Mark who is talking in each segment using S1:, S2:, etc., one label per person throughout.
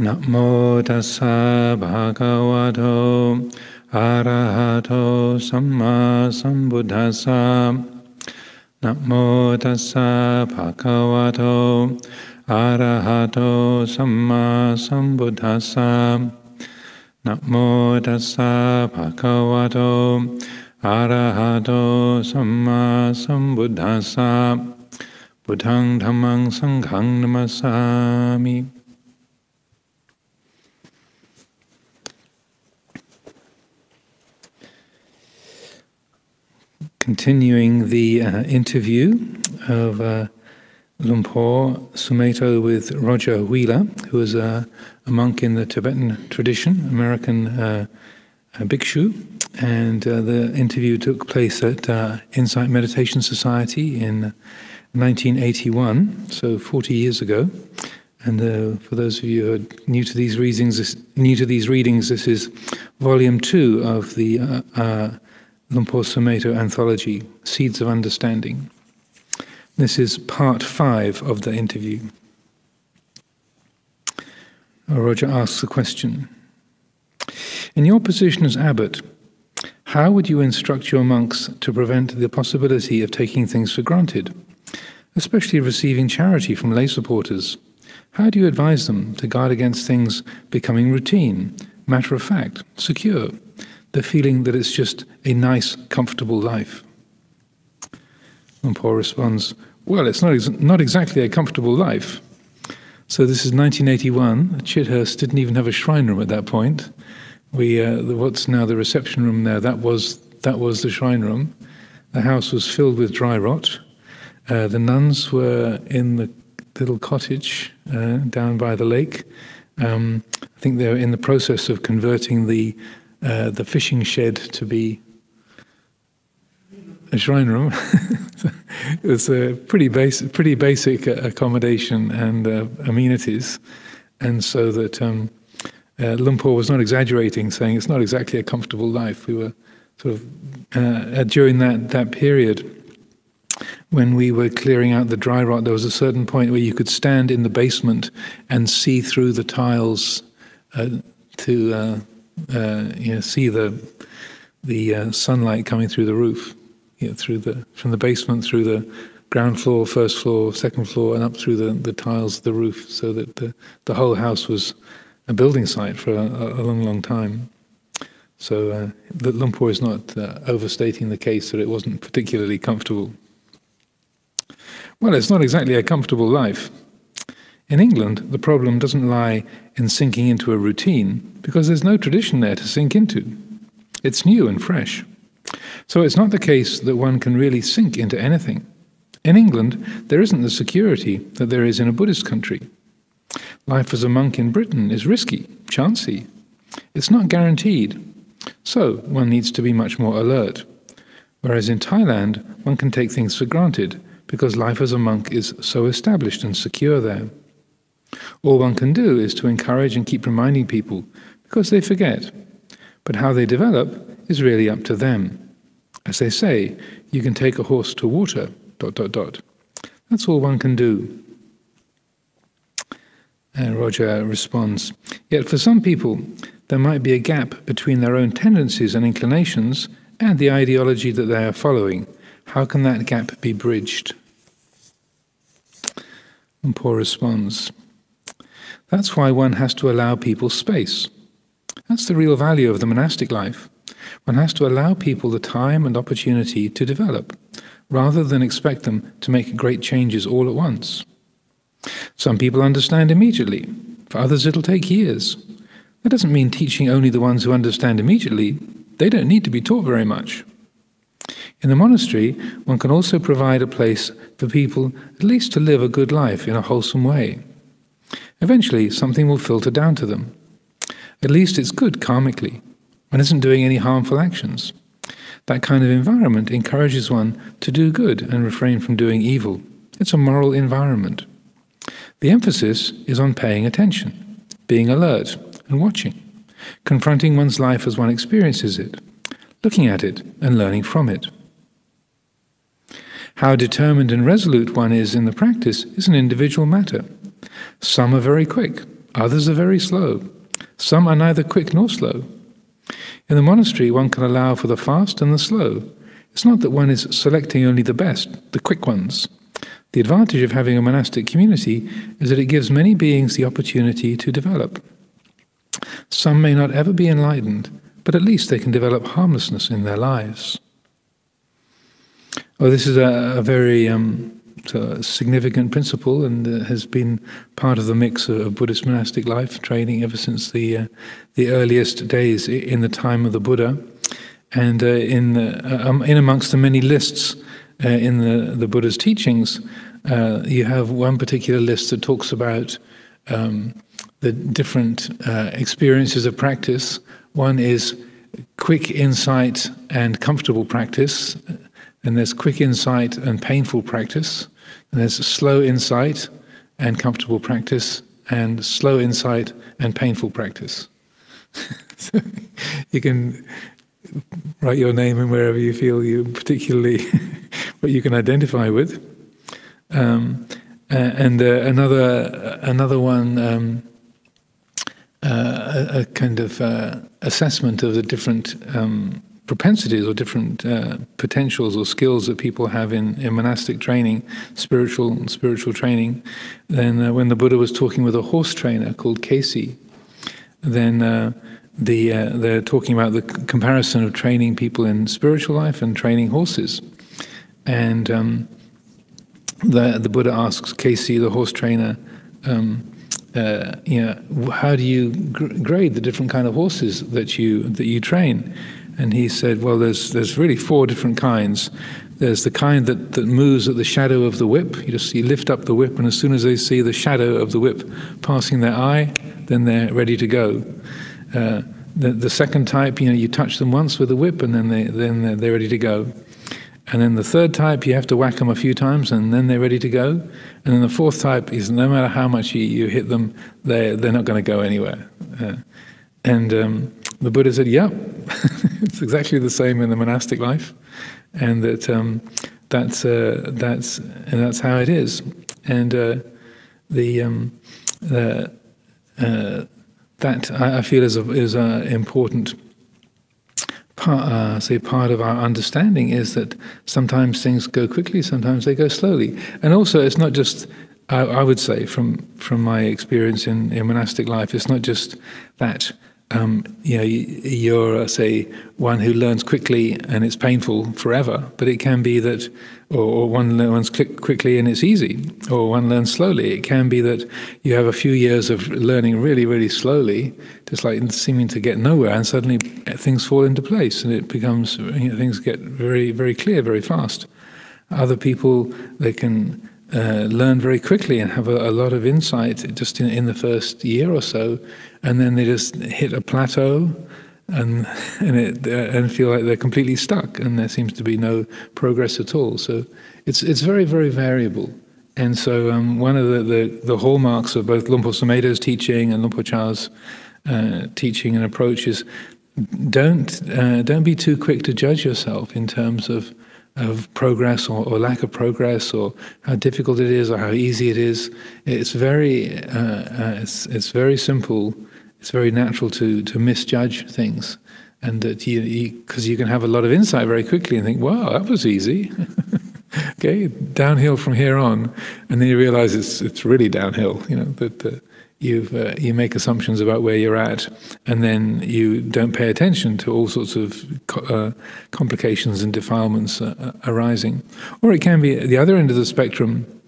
S1: Namo tassa bhagavato arahato samma sambuddhassa. Namo tassa bhagavato arahato samma sambuddhassa. Namo tassa bhagavato arahato samma sambuddhassa. Buddhang dhammang sanghang. Continuing the uh, interview of uh, Luang Por Sumedho with Roger Wheeler, who is a, a, monk in the Tibetan tradition, American uh, bhikshu. And uh, the interview took place at uh, Insight Meditation Society in 1981, so 40 years ago. And uh, for those of you who are new to these readings, new to these readings, this is volume two of the Luang Por Sumedho anthology, Seeds of Understanding. This is part five of the interview. Roger asks a question. In your position as abbot, how would you instruct your monks to prevent the possibility of taking things for granted, especially receiving charity from lay supporters? How do you advise them to guard against things becoming routine, matter of fact, secure? The feeling that it's just a nice, comfortable life. And Paul responds, Well, it's not, ex- not exactly a comfortable life. So this is 1981. Chithurst didn't even have a shrine room at that point. We, uh, what's now the reception room there, that was, that was the shrine room. The house was filled with dry rot. Uh, the nuns were in the little cottage uh, down by the lake. Um, I think they were in the process of converting the uh, the fishing shed to be a shrine room. it was a pretty basic, pretty basic accommodation and uh, amenities, and so that um, uh, Luang Por was not exaggerating, saying it's not exactly a comfortable life. We were sort of uh, during that that period when we were clearing out the dry rot. There was a certain point where you could stand in the basement and see through the tiles uh, to uh, you know, see the the uh, sunlight coming through the roof, you know, through the from the basement through the ground floor, first floor, second floor, and up through the, the tiles of the roof, so that the, the whole house was a building site for a, a long, long time. So uh, the Luang Por is not uh, overstating the case that it wasn't particularly comfortable. Well, it's not exactly a comfortable life. In England, the problem doesn't lie in sinking into a routine because there's no tradition there to sink into. It's new and fresh. So it's not the case that one can really sink into anything. In England, there isn't the security that there is in a Buddhist country. Life as a monk in Britain is risky, chancy. It's not guaranteed. So one needs to be much more alert. Whereas in Thailand, one can take things for granted because life as a monk is so established and secure there. All one can do is to encourage and keep reminding people because they forget. But how they develop is really up to them. As they say, you can take a horse to water, dot, dot, dot. That's all one can do. And Roger responds Yet for some people, there might be a gap between their own tendencies and inclinations and the ideology that they are following. How can that gap be bridged? And Paul responds that's why one has to allow people space. That's the real value of the monastic life. One has to allow people the time and opportunity to develop, rather than expect them to make great changes all at once. Some people understand immediately, for others it'll take years. That doesn't mean teaching only the ones who understand immediately. They don't need to be taught very much. In the monastery, one can also provide a place for people at least to live a good life in a wholesome way. Eventually, something will filter down to them. At least it's good karmically. One isn't doing any harmful actions. That kind of environment encourages one to do good and refrain from doing evil. It's a moral environment. The emphasis is on paying attention, being alert and watching, confronting one's life as one experiences it, looking at it and learning from it. How determined and resolute one is in the practice is an individual matter. Some are very quick, Others are very slow. Some are neither quick nor slow. In the monastery, one can allow for the fast and the slow. It's not that one is selecting only the best, the quick ones. The advantage of having a monastic community is that it gives many beings the opportunity to develop. Some may not ever be enlightened, but at least they can develop harmlessness in their lives. Oh, this is a, a very um, a significant principle and uh, has been part of the mix of Buddhist monastic life training ever since the uh, the earliest days in the time of the Buddha, and uh, in uh, um, in amongst the many lists uh, in the the Buddha's teachings, uh, you have one particular list that talks about um, the different experiences of practice. One is quick insight and comfortable practice and there's quick insight and painful practice, and there's slow insight and comfortable practice, and slow insight and painful practice. so you can write your name in wherever you feel you particularly what you can identify with. Um, and uh, another another one, um, uh, a, a, kind of uh, assessment of the different um, propensities or different uh, potentials or skills that people have in, in monastic training, spiritual spiritual training, then uh, when the Buddha was talking with a horse trainer called Kesi, then uh, the uh, they're talking about the comparison of training people in spiritual life and training horses, and um, the the Buddha asks Kesi, the horse trainer. Um, uh, you know, how do you gr- grade the different kind of horses that you that you train? And he said, Well, there's, there's really four different kinds. There's the kind that, that moves at the shadow of the whip. You just you lift up the whip, and as soon as they see the shadow of the whip passing their eye, then they're ready to go. Uh, the, the second type, you know, you touch them once with the whip, and then, they, then they're, they're ready to go. And then the third type, you have to whack them a few times and then they're ready to go. And then the fourth type is no matter how much you, you hit them, they're, they're not going to go anywhere. Uh, and um, the Buddha said, "Yep, it's exactly the same in the monastic life, and that um, that's uh, that's and that's how it is." And uh, the um, uh, that I, feel is a, is an important part, uh, say part of our understanding is that sometimes things go quickly, sometimes they go slowly, and also it's not just I, I would say from from my experience in, in monastic life, it's not just that um, you know, you're, uh, say, one who learns quickly and it's painful forever, but it can be that, or, or one learns quickly and it's easy, or one learns slowly. It can be that you have a few years of learning really, really slowly, just like seeming to get nowhere, and suddenly things fall into place and it becomes, you know, things get very, very clear very fast. Other people, they can uh, learn very quickly and have a, a lot of insight just in, in, the first year or so, and then they just hit a plateau and and, it, uh, and feel like they're completely stuck, and there seems to be no progress at all. So it's it's very very variable. And so um, one of the, the, the, hallmarks of both Luang Por Sumedho's teaching and Luang Por Chah's uh, teaching and approach is don't uh, don't be too quick to judge yourself in terms of of progress or, or, lack of progress or how difficult it is or how easy it is. It's very, uh, uh, it's, it's very simple. It's very natural to, to misjudge things. And that you, because you, you, can have a lot of insight very quickly and think, wow, that was easy. okay, downhill from here on. And then you realize it's, it's really downhill, you know, that, uh, you uh, you make assumptions about where you're at, and then you don't pay attention to all sorts of co- uh, complications and defilements uh, uh, arising. Or it can be the other end of the spectrum.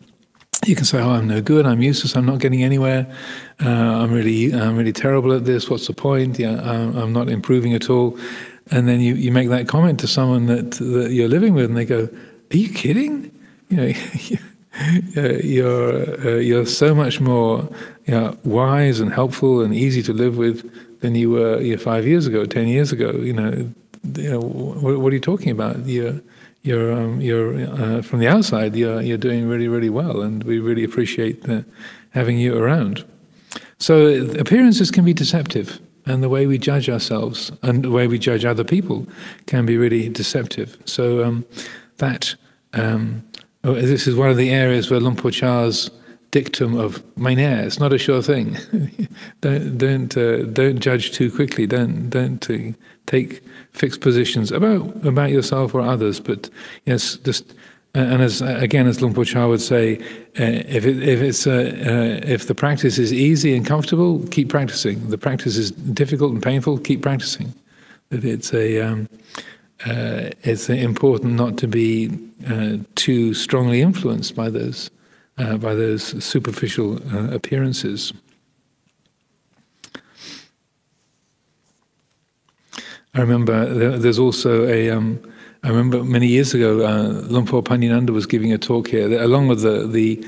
S1: You can say, "Oh, I'm no good. I'm useless. I'm not getting anywhere. Uh, I'm really I'm really terrible at this. What's the point? Yeah, I'm, not improving at all." And then you, you make that comment to someone that that you're living with, and they go, "Are you kidding?" You know. you're uh, you're so much more you know, wise and helpful and easy to live with than you were you know, five years ago, ten years ago. You know, you know what, what are you talking about? You're you're um, you're uh, from the outside. You're you're doing really really well, and we really appreciate uh, having you around. So appearances can be deceptive, and the way we judge ourselves and the way we judge other people can be really deceptive. So um, that. Um, Oh, this is one of the areas where Luang Por Chah's dictum of mein it's not a sure thing. don't don't uh, don't judge too quickly. Don't don't uh, take fixed positions about about yourself or others. But yes, just and as again as Luang Por Chah would say, uh, if it, if it's uh, uh, if the practice is easy and comfortable, keep practicing. The practice is difficult and painful, keep practicing. That it's a um, uh, it's important not to be too strongly influenced by those uh, by those superficial uh, appearances. I remember there's also a. Um, I remember many years ago, uh, Luang Por Panyananda was giving a talk here. Along with the, the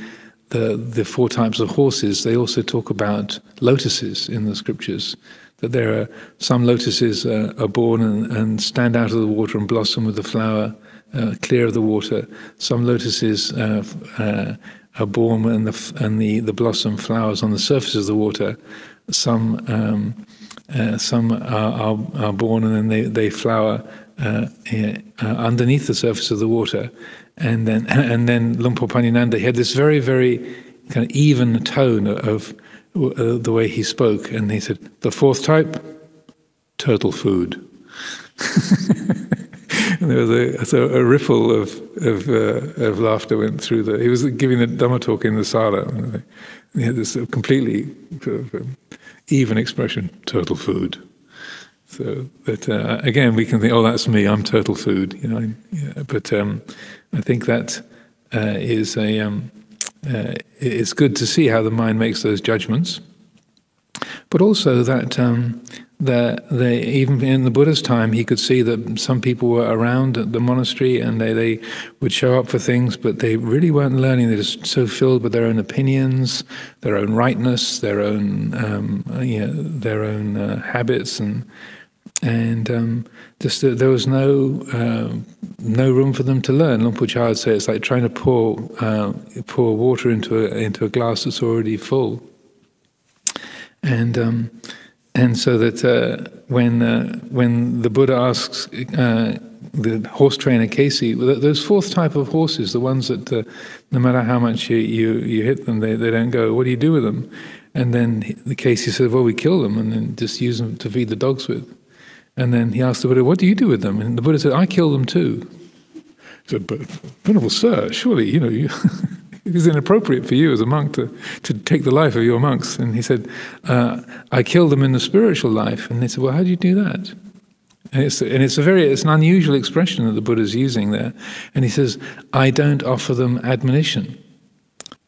S1: the the four types of horses, they also talk about lotuses in the scriptures. That there are some lotuses uh, are born and, and, stand out of the water and blossom with the flower uh, clear of the water. Some lotuses uh, uh, are born and the and the, the blossom flowers on the surface of the water. Some um, uh, some are, are, are, born and then they they flower uh, uh, underneath the surface of the water, and then and then Luang Por Panyananda had this very very kind of even tone of uh, the way he spoke, and he said the fourth type, turtle food. and there was a, so a ripple of of, uh, of laughter went through the. He was giving the Dhamma talk in the sala. And he had this sort of completely sort of, um, even expression, turtle food. So that uh, again, we can think, oh, that's me. I'm turtle food, you know. Yeah, but um, I think that uh, is a. Um, uh, it's good to see how the mind makes those judgments, but also that um, that they even in the Buddha's time he could see that some people were around the monastery and they, they would show up for things but they really weren't learning they're just so filled with their own opinions their own rightness their own um, you know, their own uh, habits and and um, just uh, there was no uh, no room for them to learn. Luang Por Chah would say it's like trying to pour uh, pour water into a, into a glass that's already full. And um, and so that uh, when uh, when the Buddha asks uh, the horse trainer Kesi, those fourth type of horses, the ones that uh, no matter how much you, you, you hit them, they, they don't go. What do you do with them? And then the Kesi said, "Well, we kill them and then just use them to feed the dogs with." And then he asked the Buddha, "What do you do with them?" And the Buddha said, "I kill them too." He said, "But venerable sir, surely you know you." it is inappropriate for you as a monk to, to take the life of your monks. And he said, uh, I killed them in the spiritual life. And they said, Well, how do you do that? And it's, and it's a very it's an unusual expression that the Buddha is using there. And he says, I don't offer them admonition.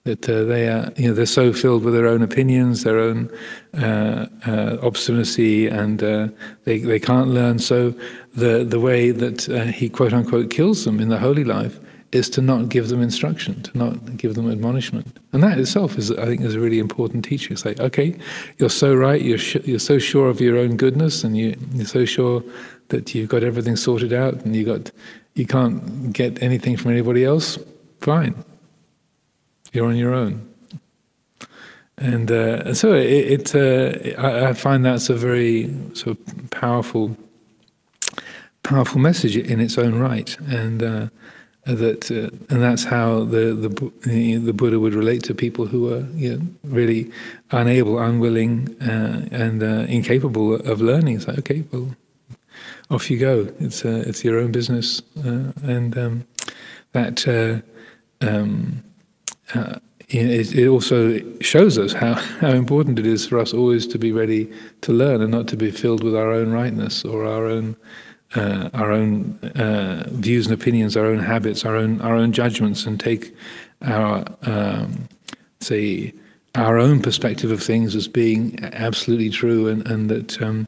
S1: That uh, they are, you know, they're so filled with their own opinions, their own uh, uh obstinacy, and uh, they they can't learn. So the the way that uh, he quote unquote kills them in the holy life is to not give them instruction, to not give them admonishment. And that itself is, I think, is a really important teaching. It's like, okay, you're so right, you're, you're so sure of your own goodness, and you, you're so sure that you've got everything sorted out, and you got, you can't get anything from anybody else. Fine, you're on your own. And uh, so it, it uh, I, I find that's a very sort of powerful, powerful message in its own right, and. Uh, that uh, and that's how the, the the Buddha would relate to people who are you know, really unable, unwilling, uh, and uh, incapable of learning. It's like okay, well, off you go. It's uh, it's your own business, uh, and um, that uh, um, it, it, also shows us how, how important it is for us always to be ready to learn and not to be filled with our own rightness or our own uh, our own uh, views and opinions, our own habits, our own our own judgments, and take our um, say our own perspective of things as being absolutely true, and, and that um,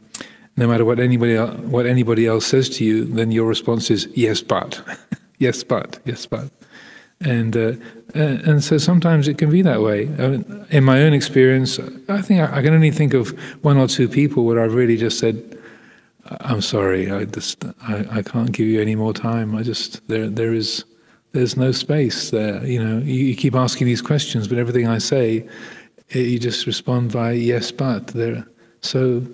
S1: no matter what anybody what anybody else says to you, then your response is yes, but, yes, but, yes, but, and uh, and so sometimes it can be that way. I mean, in my own experience, I think I, I can only think of one or two people where I've really just said I'm sorry, I just I, I can't give you any more time. I just there there is there's no space there. You know, you, you keep asking these questions, but everything I say, it, you just respond by yes, but. There, so,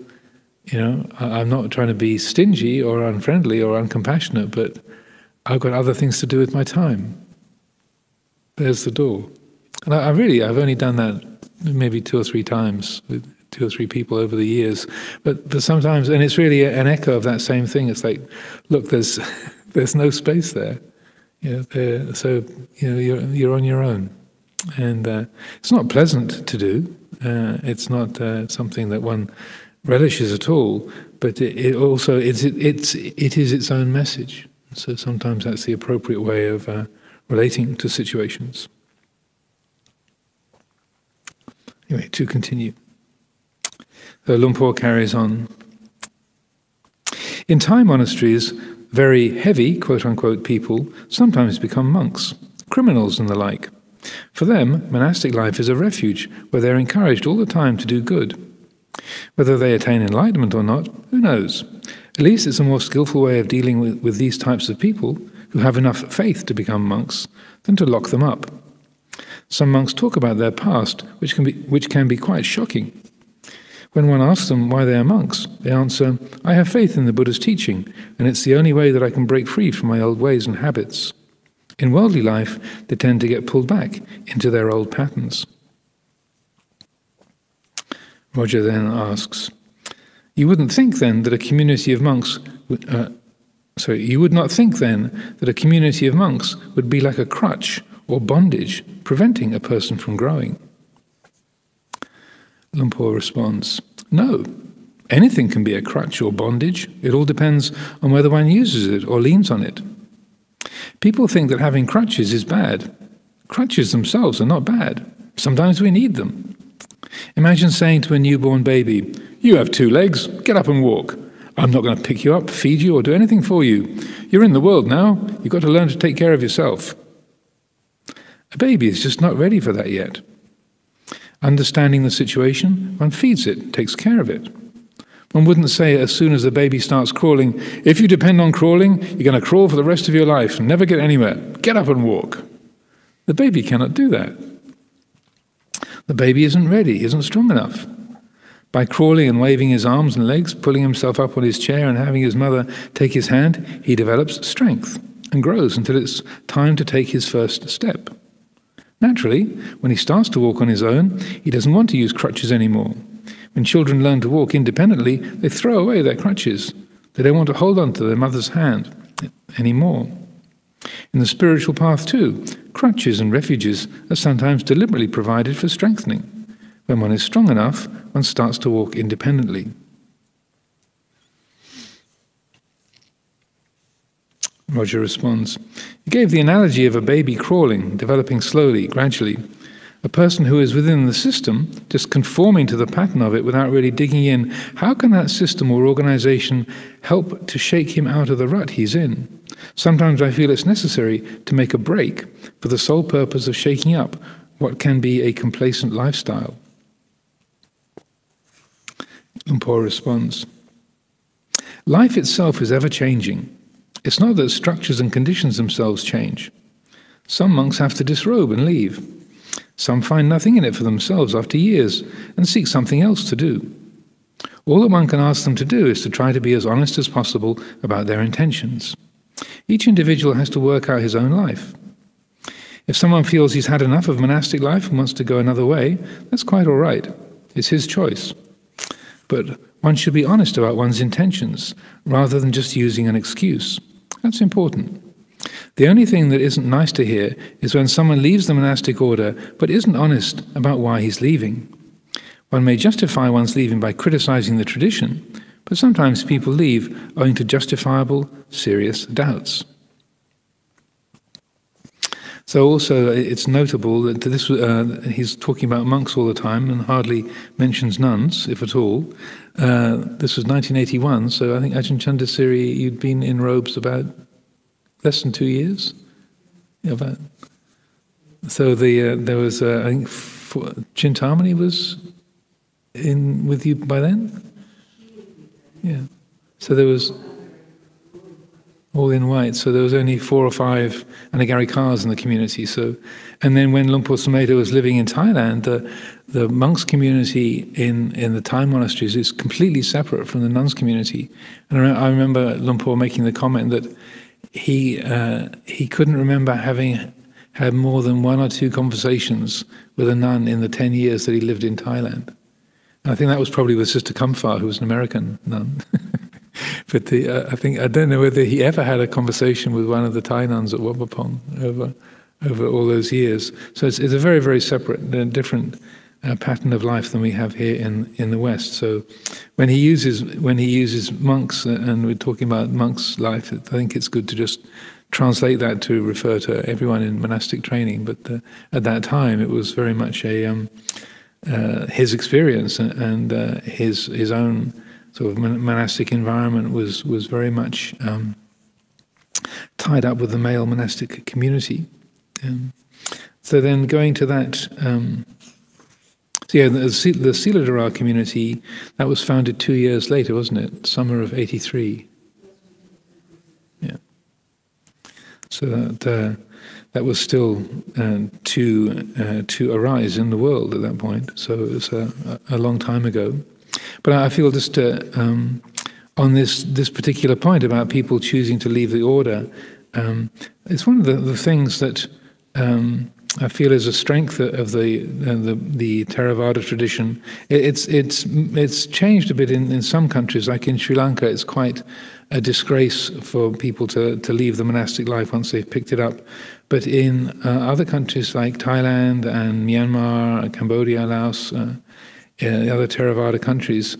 S1: you know, I, I'm not trying to be stingy or unfriendly or uncompassionate, but I've got other things to do with my time. There's the door. And I, I really, I've only done that maybe two or three times with two or three people over the years. But, sometimes, and it's really an echo of that same thing. It's like, look, there's there's no space there. You know, so you know you're you're on your own, and uh, it's not pleasant to do. Uh, it's not uh, something that one relishes at all. But it, it also it's it, it's it is its own message. So sometimes that's the appropriate way of uh, relating to situations. Anyway, to continue. Luang Por carries on. In Thai monasteries, very heavy, quote unquote, people sometimes become monks, criminals and the like. For them, monastic life is a refuge where they're encouraged all the time to do good. Whether they attain enlightenment or not, who knows? At least it's a more skillful way of dealing with, with these types of people who have enough faith to become monks than to lock them up. Some monks talk about their past, which can be, which can be quite shocking. When one asks them why they are monks, they answer, I have faith in the Buddha's teaching, and it's the only way that I can break free from my old ways and habits. In worldly life, they tend to get pulled back into their old patterns. Roger then asks, You wouldn't think then that a community of monks, uh, sorry, you would not think then that a community of monks would be like a crutch or bondage preventing a person from growing? Luang Por responds, No, anything can be a crutch or bondage. It all depends on whether one uses it or leans on it. People think that having crutches is bad. Crutches themselves are not bad. Sometimes we need them. Imagine saying to a newborn baby, You have two legs, get up and walk. I'm not going to pick you up, feed you, or do anything for you. You're in the world now. You've got to learn to take care of yourself. A baby is just not ready for that yet. Understanding the situation, one feeds it, takes care of it. One wouldn't say as soon as the baby starts crawling, if you depend on crawling, you're going to crawl for the rest of your life and never get anywhere. Get up and walk. The baby cannot do that. The baby isn't ready, isn't strong enough. By crawling and waving his arms and legs, pulling himself up on his chair, and having his mother take his hand, he develops strength and grows until it's time to take his first step. Naturally, when he starts to walk on his own, he doesn't want to use crutches anymore. When children learn to walk independently, they throw away their crutches. They don't want to hold on to their mother's hand anymore. In the spiritual path, too, crutches and refuges are sometimes deliberately provided for strengthening. When one is strong enough, one starts to walk independently. Roger responds, He gave the analogy of a baby crawling, developing slowly, gradually. A person who is within the system, just conforming to the pattern of it without really digging in, how can that system or organization help to shake him out of the rut he's in? Sometimes I feel it's necessary to make a break for the sole purpose of shaking up what can be a complacent lifestyle. Luang Por responds Life itself is ever changing. It's not that structures and conditions themselves change. Some monks have to disrobe and leave. Some find nothing in it for themselves after years and seek something else to do. All that one can ask them to do is to try to be as honest as possible about their intentions. Each individual has to work out his own life. If someone feels he's had enough of monastic life and wants to go another way, that's quite all right. It's his choice. But one should be honest about one's intentions rather than just using an excuse. That's important. The only thing that isn't nice to hear is when someone leaves the monastic order but isn't honest about why he's leaving. One may justify one's leaving by criticizing the tradition, but sometimes people leave owing to justifiable, serious doubts. So also it's notable that this uh, he's talking about monks all the time and hardly mentions nuns, if at all. Uh, this was 1981, so I think Ajahn Chandasiri, you'd been in robes about less than two years. Yeah, about. So the uh, there was uh, I think Chintamani was in with you by then. Yeah. So there was all in white. So there was only four or five Anagarikaras in the community. So, and then when Luang Por Sumedho was living in Thailand, the the monks community in in the Thai monasteries is completely separate from the nuns community. And I, remember Luang Por making the comment that he uh, he couldn't remember having had more than one or two conversations with a nun in the 10 years that he lived in Thailand. And I think that was probably with Sister Kamphar, who was an American nun. but the, uh, I think I don't know whether he ever had a conversation with one of the Thai nuns at Wat over over all those years. So it's, it's a very very separate, uh, different uh, pattern of life than we have here in in the West. So when he uses when he uses monks, uh, and we're talking about monks' life, I think it's good to just translate that to refer to everyone in monastic training. But uh, at that time, it was very much a um, uh, his experience and, and his his own sort of monastic environment was was very much um, tied up with the male monastic community. Um, so then going to that. Um, so yeah, the, the Siladhara community that was founded two years later, wasn't it? Summer of '83. Yeah. So that uh, that was still uh, to uh, to arise in the world at that point. So it was a, a long time ago. But I feel just uh, um, on this this particular point about people choosing to leave the order, um, it's one of the, the things that. Um, I feel is a strength of the uh, the, the Theravada tradition. it's it's it's changed a bit in, in some countries, like in Sri Lanka. It's quite a disgrace for people to, to leave the monastic life once they've picked it up. But in uh, other countries like Thailand and Myanmar, Cambodia, Laos, uh, the other Theravada countries,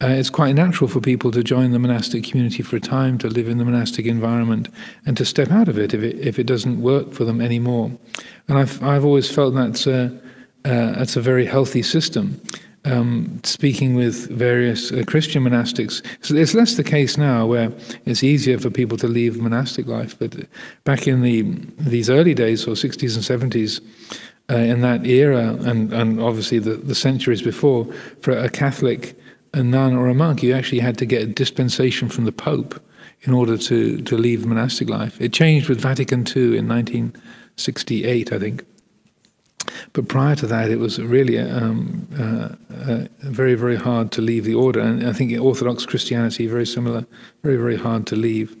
S1: uh, it's quite natural for people to join the monastic community for a time, to live in the monastic environment, and to step out of it if it, if it doesn't work for them anymore. And I've, I've always felt that's a, uh, that's a very healthy system um, speaking with various uh, Christian monastics. So it's less the case now, where it's easier for people to leave monastic life. But back in the these early days, or 60s and 70s, uh, in that era, and, and obviously the, the centuries before, for a Catholic, a nun, or a monk, you actually had to get a dispensation from the Pope in order to, to leave monastic life. It changed with Vatican II in 1968, I think. But prior to that, it was really um, uh, uh, very, very hard to leave the order. And I think in Orthodox Christianity, very similar, very, very hard to leave.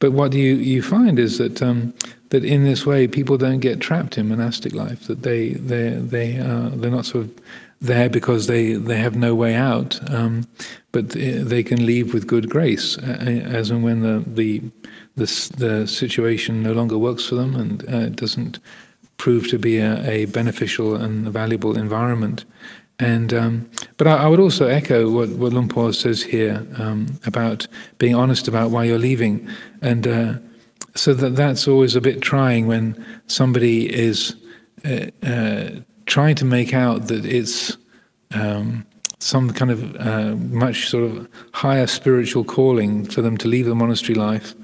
S1: But what you, you find is that um, that in this way, people don't get trapped in monastic life. That they they they uh, they're not sort of there because they, they have no way out, um, but they can leave with good grace, as and when the the the, the situation no longer works for them and uh, it doesn't prove to be a, a beneficial and valuable environment. And um, but I, I, would also echo what what Luang Por says here um, about being honest about why you're leaving, and uh, so that that's always a bit trying when somebody is uh, uh, trying to make out that it's um, some kind of uh, much sort of higher spiritual calling for them to leave the monastery life,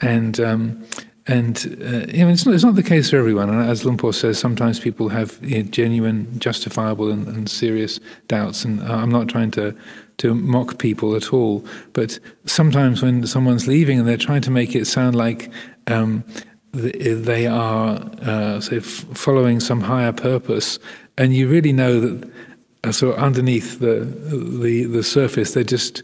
S1: and um, and uh, you know, it's, not, it's not the case for everyone. And as Luang Por says, sometimes people have you know, genuine, justifiable, and, and, serious doubts. And I'm not trying to to mock people at all. But sometimes when someone's leaving and they're trying to make it sound like um, they are, uh, say, following some higher purpose, and you really know that, uh, of underneath the the the surface, they're just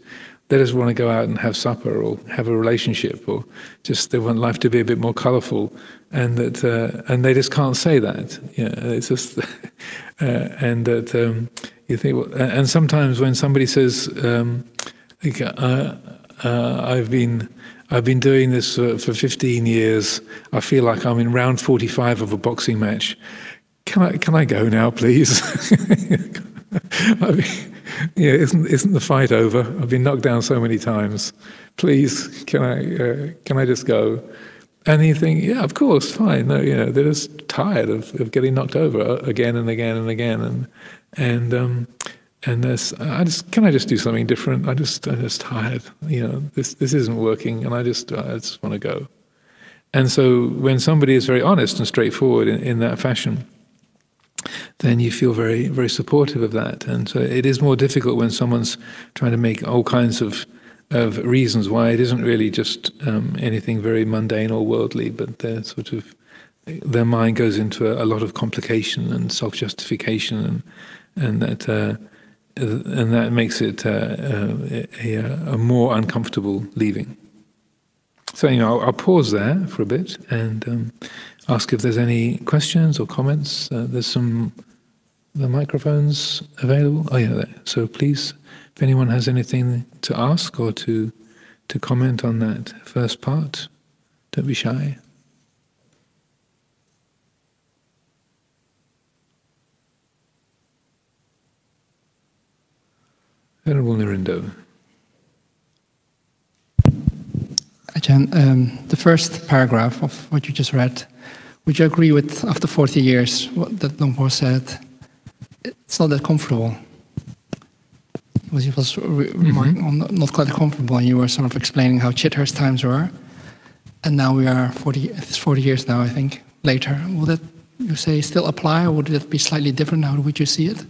S1: they just want to go out and have supper or have a relationship or just they want life to be a bit more colorful and that uh, and they just can't say that. Yeah it's just uh, and that um, you think well, and sometimes when somebody says um, like, uh, uh, I've been I've been doing this for, for 15 years I feel like I'm in round 45 of a boxing match can I can I go now please I mean, yeah, isn't isn't the fight over? I've been knocked down so many times. Please, can I uh, can I just go? And you think, yeah, of course, fine. No, you know, they're just tired of, of getting knocked over again and again and again, and and um, and this, I just can I just do something different? I just I'm just tired. You know, this this isn't working, and I just I just want to go. And so when somebody is very honest and straightforward in, in that fashion then you feel very, very supportive of that. And so it is more difficult when someone's trying to make all kinds of of reasons why it isn't really just um, anything very mundane or worldly, but they're sort of their mind goes into a, a lot of complication and self justification, and and that uh, and that makes it uh, uh a, a, more uncomfortable leaving. so you know, I'll, I'll, pause there for a bit and um, ask if there's any questions or comments. Uh, there's some the microphones available. Oh yeah, there. so please, if anyone has anything to ask or to to comment on that first part, don't be shy. Venerable Nirindo.
S2: Ajahn, um, the first paragraph of what you just read, would you agree with, after 40 years, what that Luang Por said? It's not that comfortable. Was, it was mm-hmm. not quite comfortable, and you were sort of explaining how Chithurst times were. And now we are 40, it's 40 years now, I think, later. Will that, you say, still apply, or would it be slightly different? How would you see it?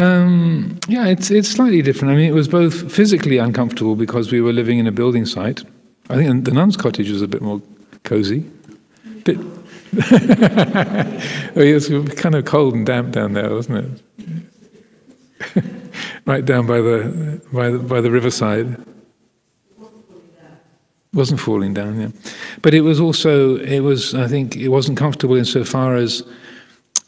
S1: Um, yeah, it's it's slightly different. I mean, it was both physically uncomfortable because we were living in a building site. I think the nun's cottage was a bit more cozy. Bit. it was kind of cold and damp down there, wasn't it? right down by the by the by the riverside. Wasn't falling down, yeah. But it was also it was I think it wasn't comfortable insofar as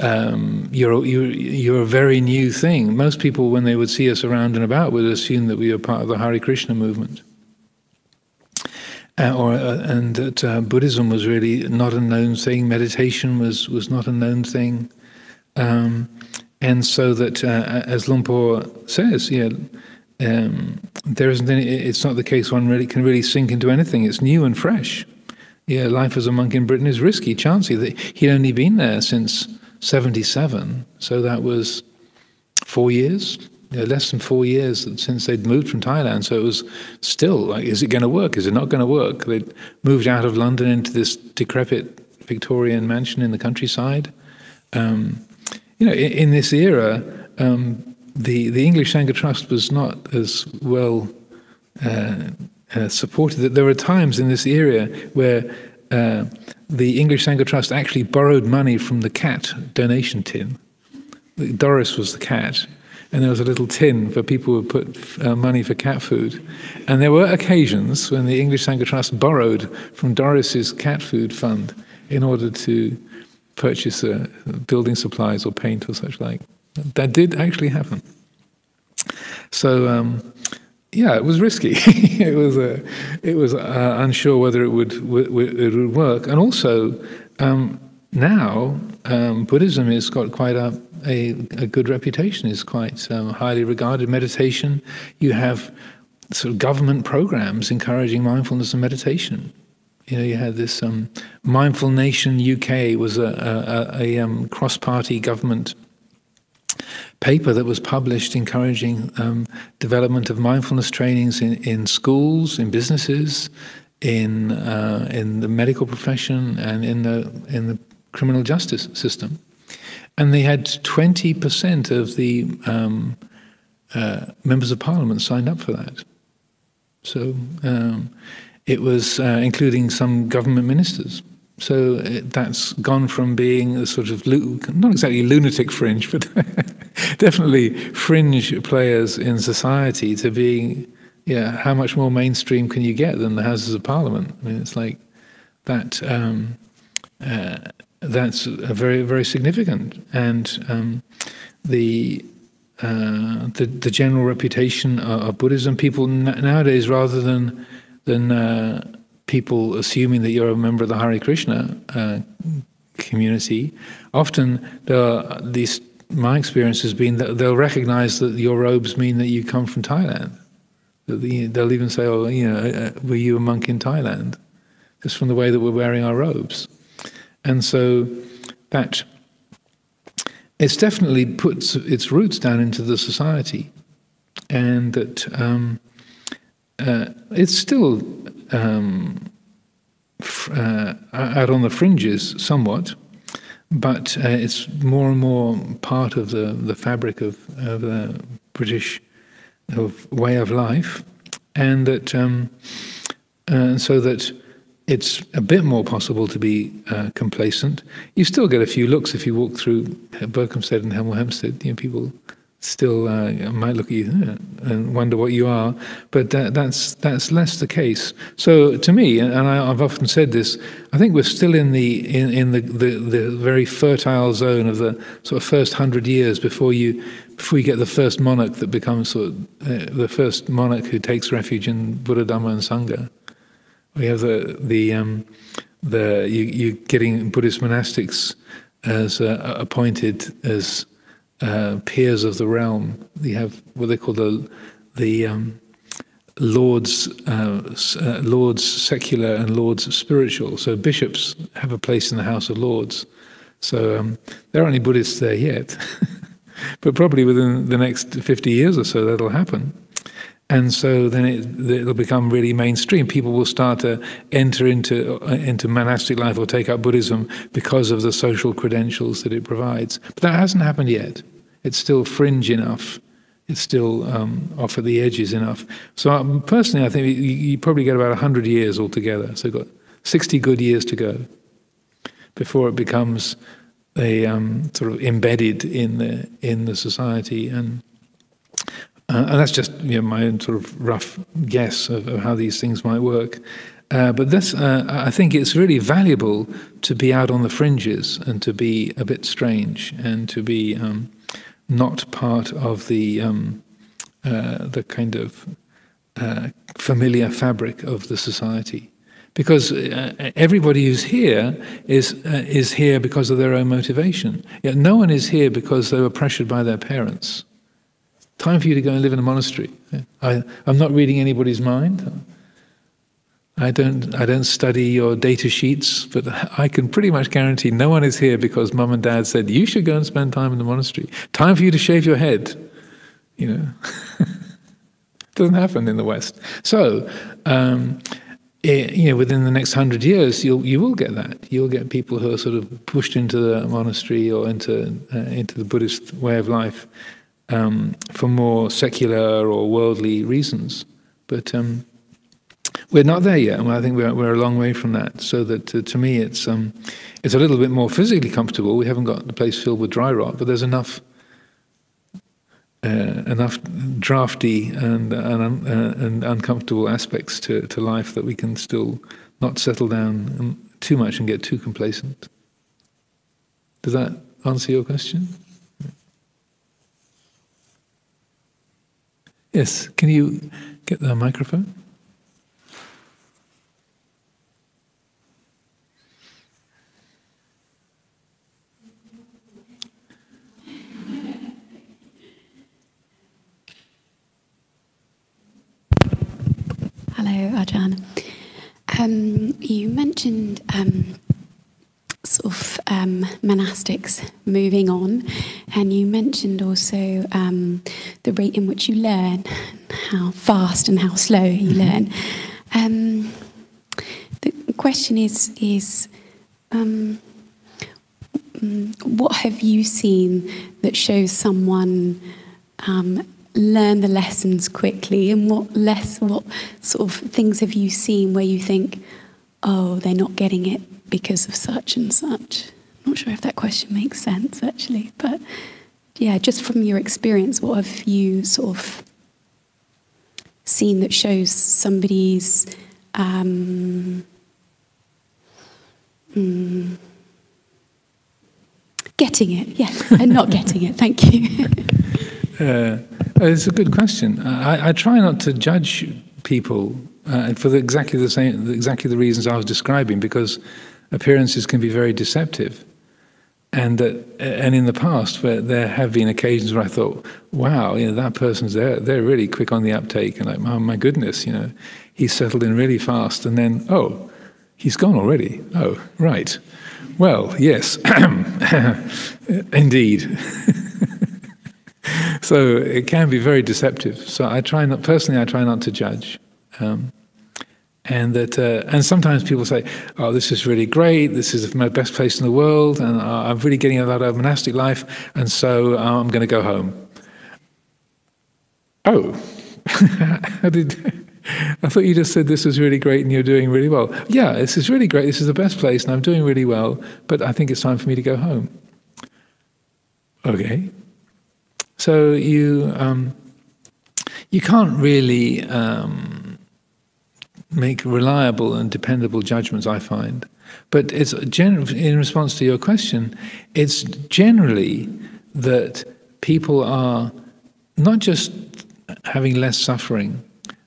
S1: um, you're, you're, you're a very new thing. Most people, when they would see us around and about, would assume that we were part of the Hare Krishna movement. Uh, or, uh, and that uh, Buddhism was really not a known thing, meditation was, was not a known thing. Um, and so that, uh, as Luang Por says, yeah, um, there isn't any, it's not the case one really can really sink into anything. It's new and fresh. Yeah, life as a monk in Britain is risky, chancy. He'd only been there since 77. So that was four years, you know, less than four years since they'd moved from Thailand. So it was still like, is it going to work? Is it not going to work? They'd moved out of London into this decrepit Victorian mansion in the countryside. Um, you know, in, in this era, um, the the English Sangha Trust was not as well uh, uh, supported. That there were times in this era where uh, the English Sangha Trust actually borrowed money from the cat donation tin. Doris was the cat, and there was a little tin for people who put uh, money for cat food. And there were occasions when the English Sangha Trust borrowed from Doris's cat food fund in order to purchase uh, building supplies or paint or such like. That did actually happen. So um, yeah, it was risky. it was uh, it was uh, unsure whether it would it would work, and also um, now um, Buddhism has got quite a, a, a good reputation. is quite um, highly regarded. Meditation, you have sort of government programs encouraging mindfulness and meditation. You know, you had this um, Mindful Nation UK was a, a, a um, cross-party government paper that was published encouraging um, development of mindfulness trainings in, in schools, in businesses, in uh, in the medical profession, and in the in the criminal justice system. And they had twenty percent of the um, uh, members of parliament signed up for that. So um, it was uh, including some government ministers. So it, that's gone from being a sort of not exactly lunatic fringe, but definitely fringe players in society to being, yeah, how much more mainstream can you get than the Houses of Parliament? I mean, it's like that. Um, uh, that's very very significant, and um, the, uh, the the general reputation of, of Buddhism. People nowadays, rather than than uh, people assuming that you're a member of the Hare Krishna uh, community, often these. My experience has been that they'll recognize that your robes mean that you come from Thailand. They'll even say, "Oh, you know, uh, were you a monk in Thailand?" Just from the way that we're wearing our robes, and so that it's definitely puts its roots down into the society, and that um, uh, it's still um, uh, out on the fringes somewhat, but uh, it's more and more part of the, the fabric of, of the British of way of life, and that um, uh, so that it's a bit more possible to be uh, complacent. You still get a few looks if you walk through Berkhamsted and Hemel Hempstead. You know, people still uh, might look at you and wonder what you are, but that, that's that's less the case. So to me, and I, have often said this, I think we're still in the in, in the, the, the very fertile zone of the sort of first hundred years before you before you get the first monarch that becomes sort of, uh, the first monarch who takes refuge in Buddha, Dhamma, and Sangha. We have the the um, the you, you're getting Buddhist monastics as uh, appointed as uh, peers of the realm. You have what they call the the um, lords, uh, uh, lords secular and lords spiritual. So bishops have a place in the House of Lords. So um, there are only Buddhists there yet, but probably within the next fifty years or so that'll happen. And so then it, it'll become really mainstream. People will start to enter into into monastic life or take up Buddhism because of the social credentials that it provides. But that hasn't happened yet. It's still fringe enough. It's still um, off at the edges enough. So um, personally, I think you, you probably get about hundred years altogether. So you've got sixty good years to go before it becomes a um, sort of embedded in the in the society and uh, and that's just you know, my own sort of rough guess of, of how these things might work. Uh, but this, uh, I think it's really valuable to be out on the fringes and to be a bit strange and to be um, not part of the um, uh, the kind of uh, familiar fabric of the society. Because uh, everybody who's here is is here because of their own motivation. Yet no one is here because they were pressured by their parents Time for you to go and live in a monastery. I, am not reading anybody's mind. I don't, I don't study your data sheets, but I can pretty much guarantee no one is here because mum and dad said, you should go and spend time in the monastery. Time for you to shave your head. You know, doesn't happen in the West. So, um, it, you know, within the next hundred years, you'll you will get that. You'll get people who are sort of pushed into the monastery or into uh, into the Buddhist way of life, um, for more secular or worldly reasons. But um, we're not there yet, and I think we're, we're a long way from that. So that uh, to me, it's um, it's a little bit more physically comfortable. We haven't got the place filled with dry rot, but there's enough uh, enough drafty and and, uh, and uncomfortable aspects to, to life that we can still not settle down too much and get too complacent. Does that answer your question? Yes, can you get the microphone?
S3: Hello, Ajahn. Um, you mentioned um, sort of um, monastics moving on, and you mentioned also um, the rate in which you learn, how fast and how slow you mm-hmm. learn. Um, the question is is um, mm, what have you seen that shows someone um, learn the lessons quickly, and what less what sort of things have you seen where you think, oh, they're not getting it because of such and such. I'm not sure if that question makes sense actually, but yeah, just from your experience, what have you sort of seen that shows somebody's um, mm, getting it? Yes, and not getting it. Thank you.
S1: uh, it's a good question. I, I, try not to judge people uh, for the, exactly the same, exactly the reasons I was describing, because appearances can be very deceptive. And that, and in the past, where there have been occasions where I thought, "Wow, you know, that person's there. They're really quick on the uptake," and like, "Oh my goodness, you know, he's settled in really fast." And then, "Oh, he's gone already. Oh, right. Well, yes, indeed." so it can be very deceptive. So I try not personally. I try not to judge. Um, and that uh, and sometimes people say oh this is really great. This is my best place in the world. And uh, i'm really getting a lot of monastic life. And so uh, i'm going to go home. Oh. Did, i thought you just said this was really great and you're doing really well. Yeah this is really great. This is the best place and i'm doing really well but i think it's time for me to go home. Okay. So you um, you can't really um, make reliable and dependable judgments. I find, but it's gen- in response to your question, it's generally that people are not just having less suffering,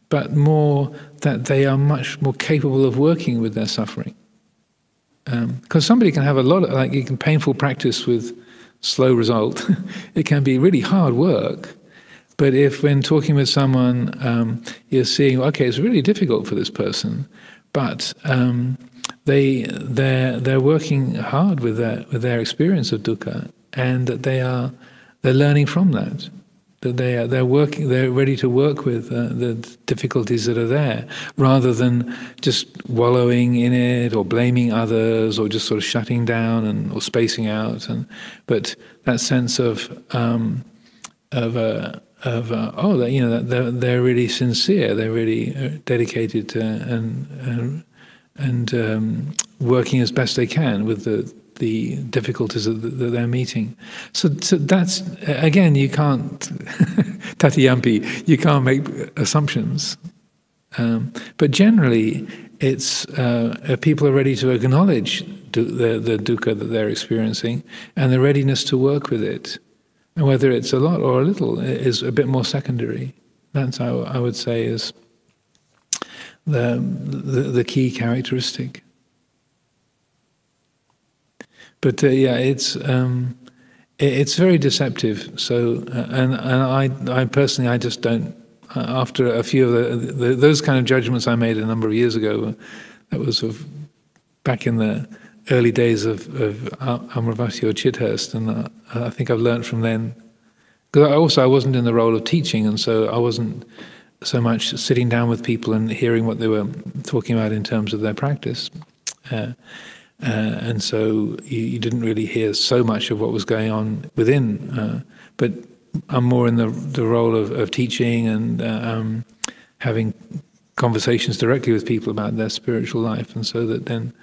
S1: but more that they are much more capable of working with their suffering. Because um, somebody can have a lot of, like, you can painful practice with slow result. it can be really hard work. But if, when talking with someone, um, you're seeing, okay, it's really difficult for this person, but um, they they're they're working hard with their with their experience of dukkha, and that they are they're learning from that that they are, they're working, they're ready to work with uh, the difficulties that are there, rather than just wallowing in it or blaming others or just sort of shutting down and or spacing out. And but that sense of um, of uh, of uh, oh, they, you know, they're they're really sincere, they're really uh, dedicated to, and and, um, working as best they can with the the difficulties that, they're meeting. So, so, that's again, you can't tatiyampi, you can't make assumptions. Um, but generally, it's uh, people are ready to acknowledge the, the dukkha that they're experiencing and the readiness to work with it. And whether it's a lot or a little is a bit more secondary. That's how I would say is the, the, the key characteristic. But uh, yeah, it's um, it, it's very deceptive. So, uh, and and I I personally I just don't. Uh, after a few of the, the, those kind of judgments I made a number of years ago, that was sort of back in the early days of, of Amaravati or Chithurst, and uh, I think I've learned from then. Because also I wasn't in the role of teaching, and so I wasn't so much sitting down with people and hearing what they were talking about in terms of their practice. Uh, uh, and so you, you, didn't really hear so much of what was going on within. Uh, but I'm more in the, the role of, of teaching and uh, um, having conversations directly with people about their spiritual life, and so that then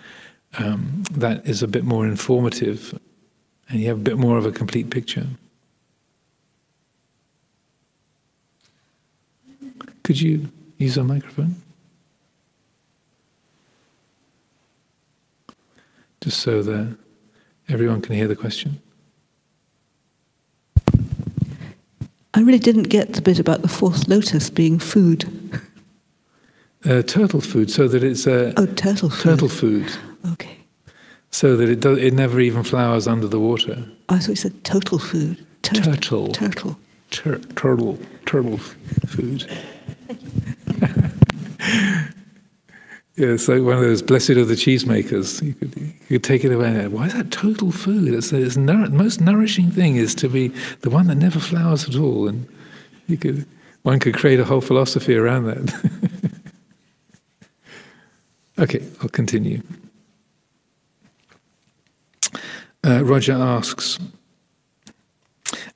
S1: um, that is a bit more informative, and you have a bit more of a complete picture. Could you use a microphone? just so that everyone can hear the question.
S4: I really didn't get the bit about the fourth lotus being food.
S1: Uh, turtle food, so that it's a
S4: oh turtle food.
S1: turtle food.
S4: Okay.
S1: So that it does, it never even flowers under the water.
S4: I thought you said total food.
S1: Tur- turtle.
S4: Turtle.
S1: Tur- turtle. Turtle food. Yeah, it's like one of those blessed of the cheesemakers. You could, you could take it away. Why is that total food? It's the nour- most nourishing thing is to be the one that never flowers at all. And you could, one could create a whole philosophy around that. okay, I'll continue. Uh, Roger asks,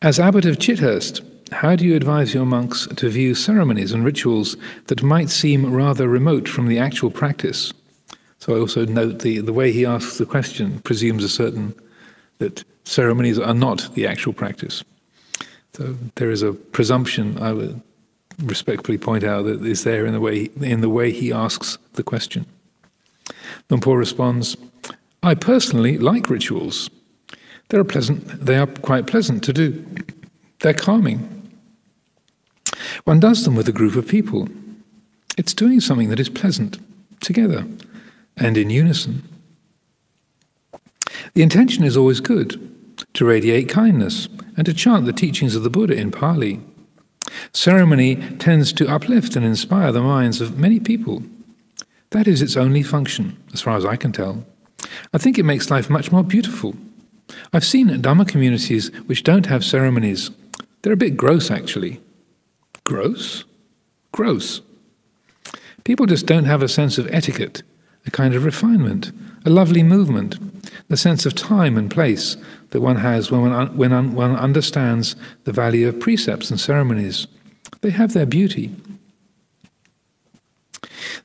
S1: as abbot of Chithurst, how do you advise your monks to view ceremonies and rituals that might seem rather remote from the actual practice? So I also note the, the way he asks the question presumes a certain that ceremonies are not the actual practice. So there is a presumption I would respectfully point out that is there in the way in the way he asks the question. Luang Por responds, I personally like rituals. They are pleasant they are quite pleasant to do. They're calming. One does them with a group of people. It's doing something that is pleasant, together, and in unison. The intention is always good to radiate kindness and to chant the teachings of the Buddha in Pali. Ceremony tends to uplift and inspire the minds of many people. That is its only function, as far as I can tell. I think it makes life much more beautiful. I've seen Dhamma communities which don't have ceremonies. They're a bit gross, actually. Gross? Gross. People just don't have a sense of etiquette, a kind of refinement, a lovely movement, the sense of time and place that one has when one, when one understands the value of precepts and ceremonies. They have their beauty.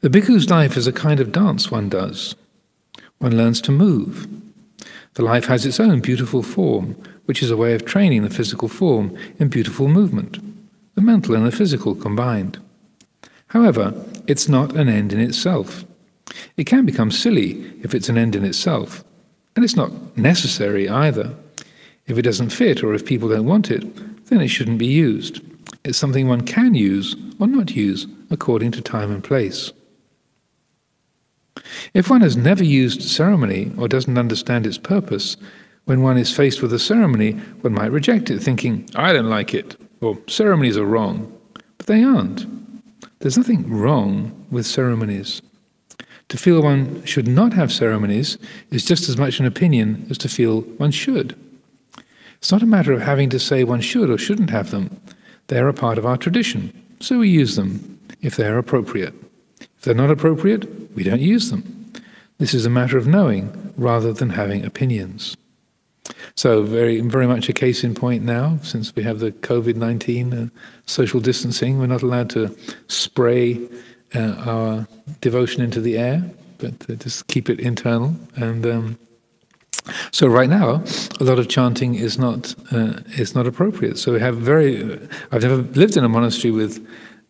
S1: The bhikkhu's life is a kind of dance one does. One learns to move. The life has its own beautiful form, which is a way of training the physical form in beautiful movement, the mental and the physical combined. However, it's not an end in itself. It can become silly if it's an end in itself, and it's not necessary either. If it doesn't fit or if people don't want it, then it shouldn't be used. It's something one can use or not use according to time and place. If one has never used ceremony or doesn't understand its purpose, when one is faced with a ceremony, one might reject it, thinking, I don't like it, or ceremonies are wrong. But they aren't. There's nothing wrong with ceremonies. To feel one should not have ceremonies is just as much an opinion as to feel one should. It's not a matter of having to say one should or shouldn't have them. They're a part of our tradition, so we use them if they're appropriate. If they're not appropriate, we don't use them. This is a matter of knowing rather than having opinions. So, very, very much a case in point now, since we have the COVID 19 uh, social distancing, we're not allowed to spray uh, our devotion into the air, but uh, just keep it internal. And um, so, right now, a lot of chanting is not uh, is not appropriate. So, we have very. I've never lived in a monastery with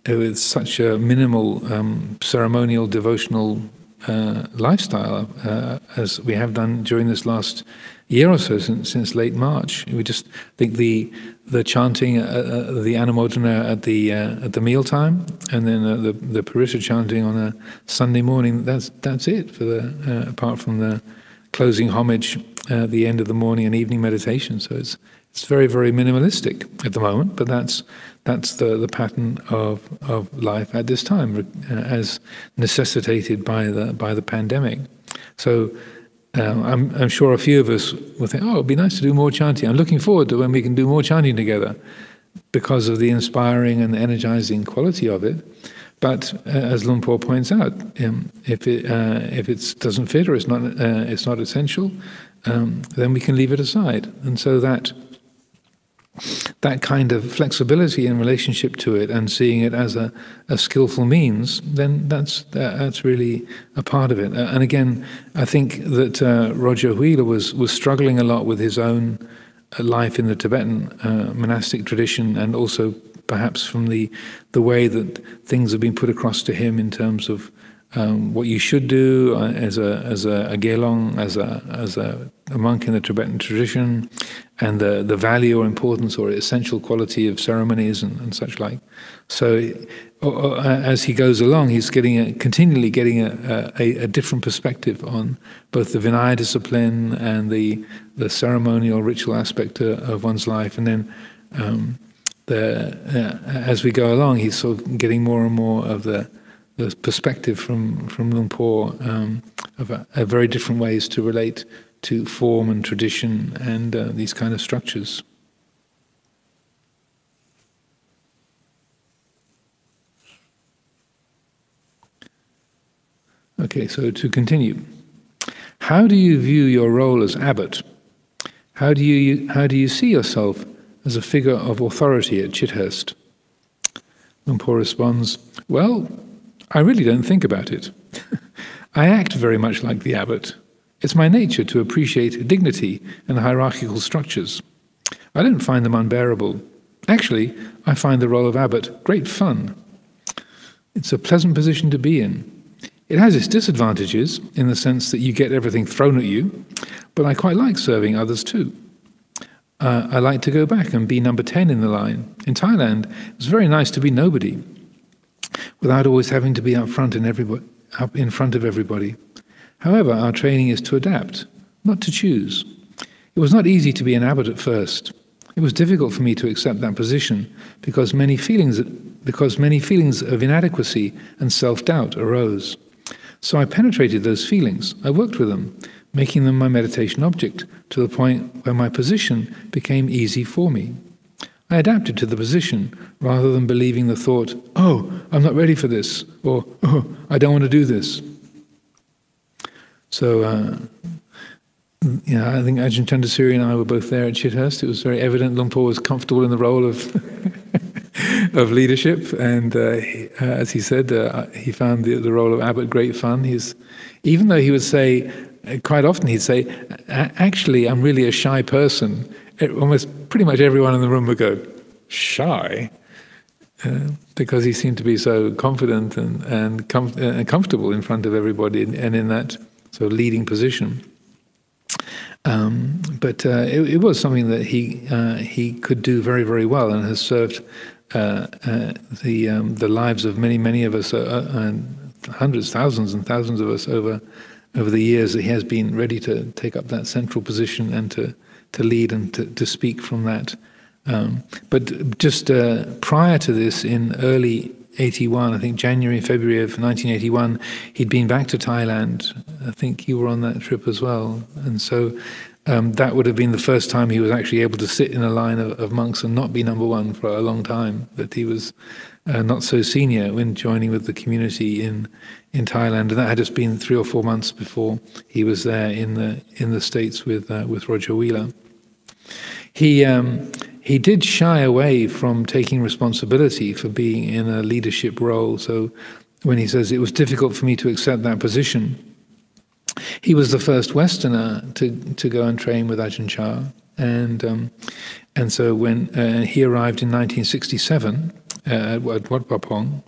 S1: with such a minimal um, ceremonial devotional uh, lifestyle uh, as we have done during this last year or so since, since late March. We just think the the chanting, uh, uh the Anumodana at the uh, at the mealtime, and then uh, the the Purusha chanting on a Sunday morning. That's that's it for the apart from the closing homage the end of the morning and evening meditation. So it's it's very very minimalistic at the moment, but that's that's the, the pattern of, of life at this time, as necessitated by the by the pandemic. So um, I'm, I'm, sure a few of us will think, oh, it'd be nice to do more chanting. I'm looking forward to when we can do more chanting together because of the inspiring and energizing quality of it. But uh, as Luang Por points out, um, if it uh, if it doesn't fit or it's not uh, it's not essential, um, then we can leave it aside. And so that that kind of flexibility in relationship to it and seeing it as a, a skillful means, then that's that's really a part of it. Uh, and again, I think that uh, Roger Wheeler was was struggling a lot with his own uh, life in the Tibetan uh, monastic tradition, and also perhaps from the the way that things have been put across to him in terms of um, what you should do uh, as a as a, a gelong, as a as a, a, monk in the Tibetan tradition, and the the value or importance or essential quality of ceremonies and, and such like. So, uh, as he goes along, he's getting a, continually getting a, a, a, different perspective on both the Vinaya discipline and the the ceremonial ritual aspect of one's life, and then. Um, the, uh, as we go along, he's sort of getting more and more of the the perspective from from Luang Por um, of a, a very different ways to relate to form and tradition and uh, these kind of structures. Okay, so to continue, how do you view your role as abbot? How do you how do you see yourself as a figure of authority at Chithurst? Luang Por responds, Well, I really don't think about it. I act very much like the abbot. It's my nature to appreciate dignity and hierarchical structures. I don't find them unbearable. Actually, I find the role of abbot great fun. It's a pleasant position to be in. It has its disadvantages in the sense that you get everything thrown at you, but I quite like serving others too. Uh, I like to go back and be number 10 in the line. In Thailand, it was very nice to be nobody without always having to be up front in, everybody, up in front of everybody. However, our training is to adapt, not to choose. It was not easy to be an abbot at first. It was difficult for me to accept that position because many feelings, because many feelings of inadequacy and self-doubt arose. So I penetrated those feelings. I worked with them, making them my meditation object to the point where my position became easy for me. I adapted to the position rather than believing the thought, oh, I'm not ready for this, or oh, I don't want to do this. So, uh, yeah, I think Ajahn Candasiri and I were both there at Chithurst. It was very evident Luang Por was comfortable in the role of of leadership, and uh, he, uh, as he said, uh, he found the, the role of abbot great fun. He's, even though he would say, quite often he'd say, actually, I'm really a shy person, almost pretty much everyone in the room would go, shy? Uh, because he seemed to be so confident and, and, com- uh, and comfortable in front of everybody and, and, in that sort of leading position. Um, but uh, it, it, was something that he uh, he could do very very well and has served uh, uh, the um, the lives of many many of us and hundreds thousands and thousands of us over over the years that he has been ready to take up that central position and to to lead and to, to speak from that um, but just uh, prior to this, in early 81, I think January, February of 1981, he'd been back to Thailand. I think you were on that trip as well. And so um, that would have been the first time he was actually able to sit in a line of, of monks and not be number one for a long time. That he was uh, not so senior when joining with the community in in Thailand, and that had just been three or four months before he was there in the in the states with uh, with Roger Wheeler. He um, he did shy away from taking responsibility for being in a leadership role. So when he says it was difficult for me to accept that position, he was the first Westerner to, to go and train with Ajahn Chah. And, um, and so when uh, he arrived in 1967 uh, at Wat Pah Pong,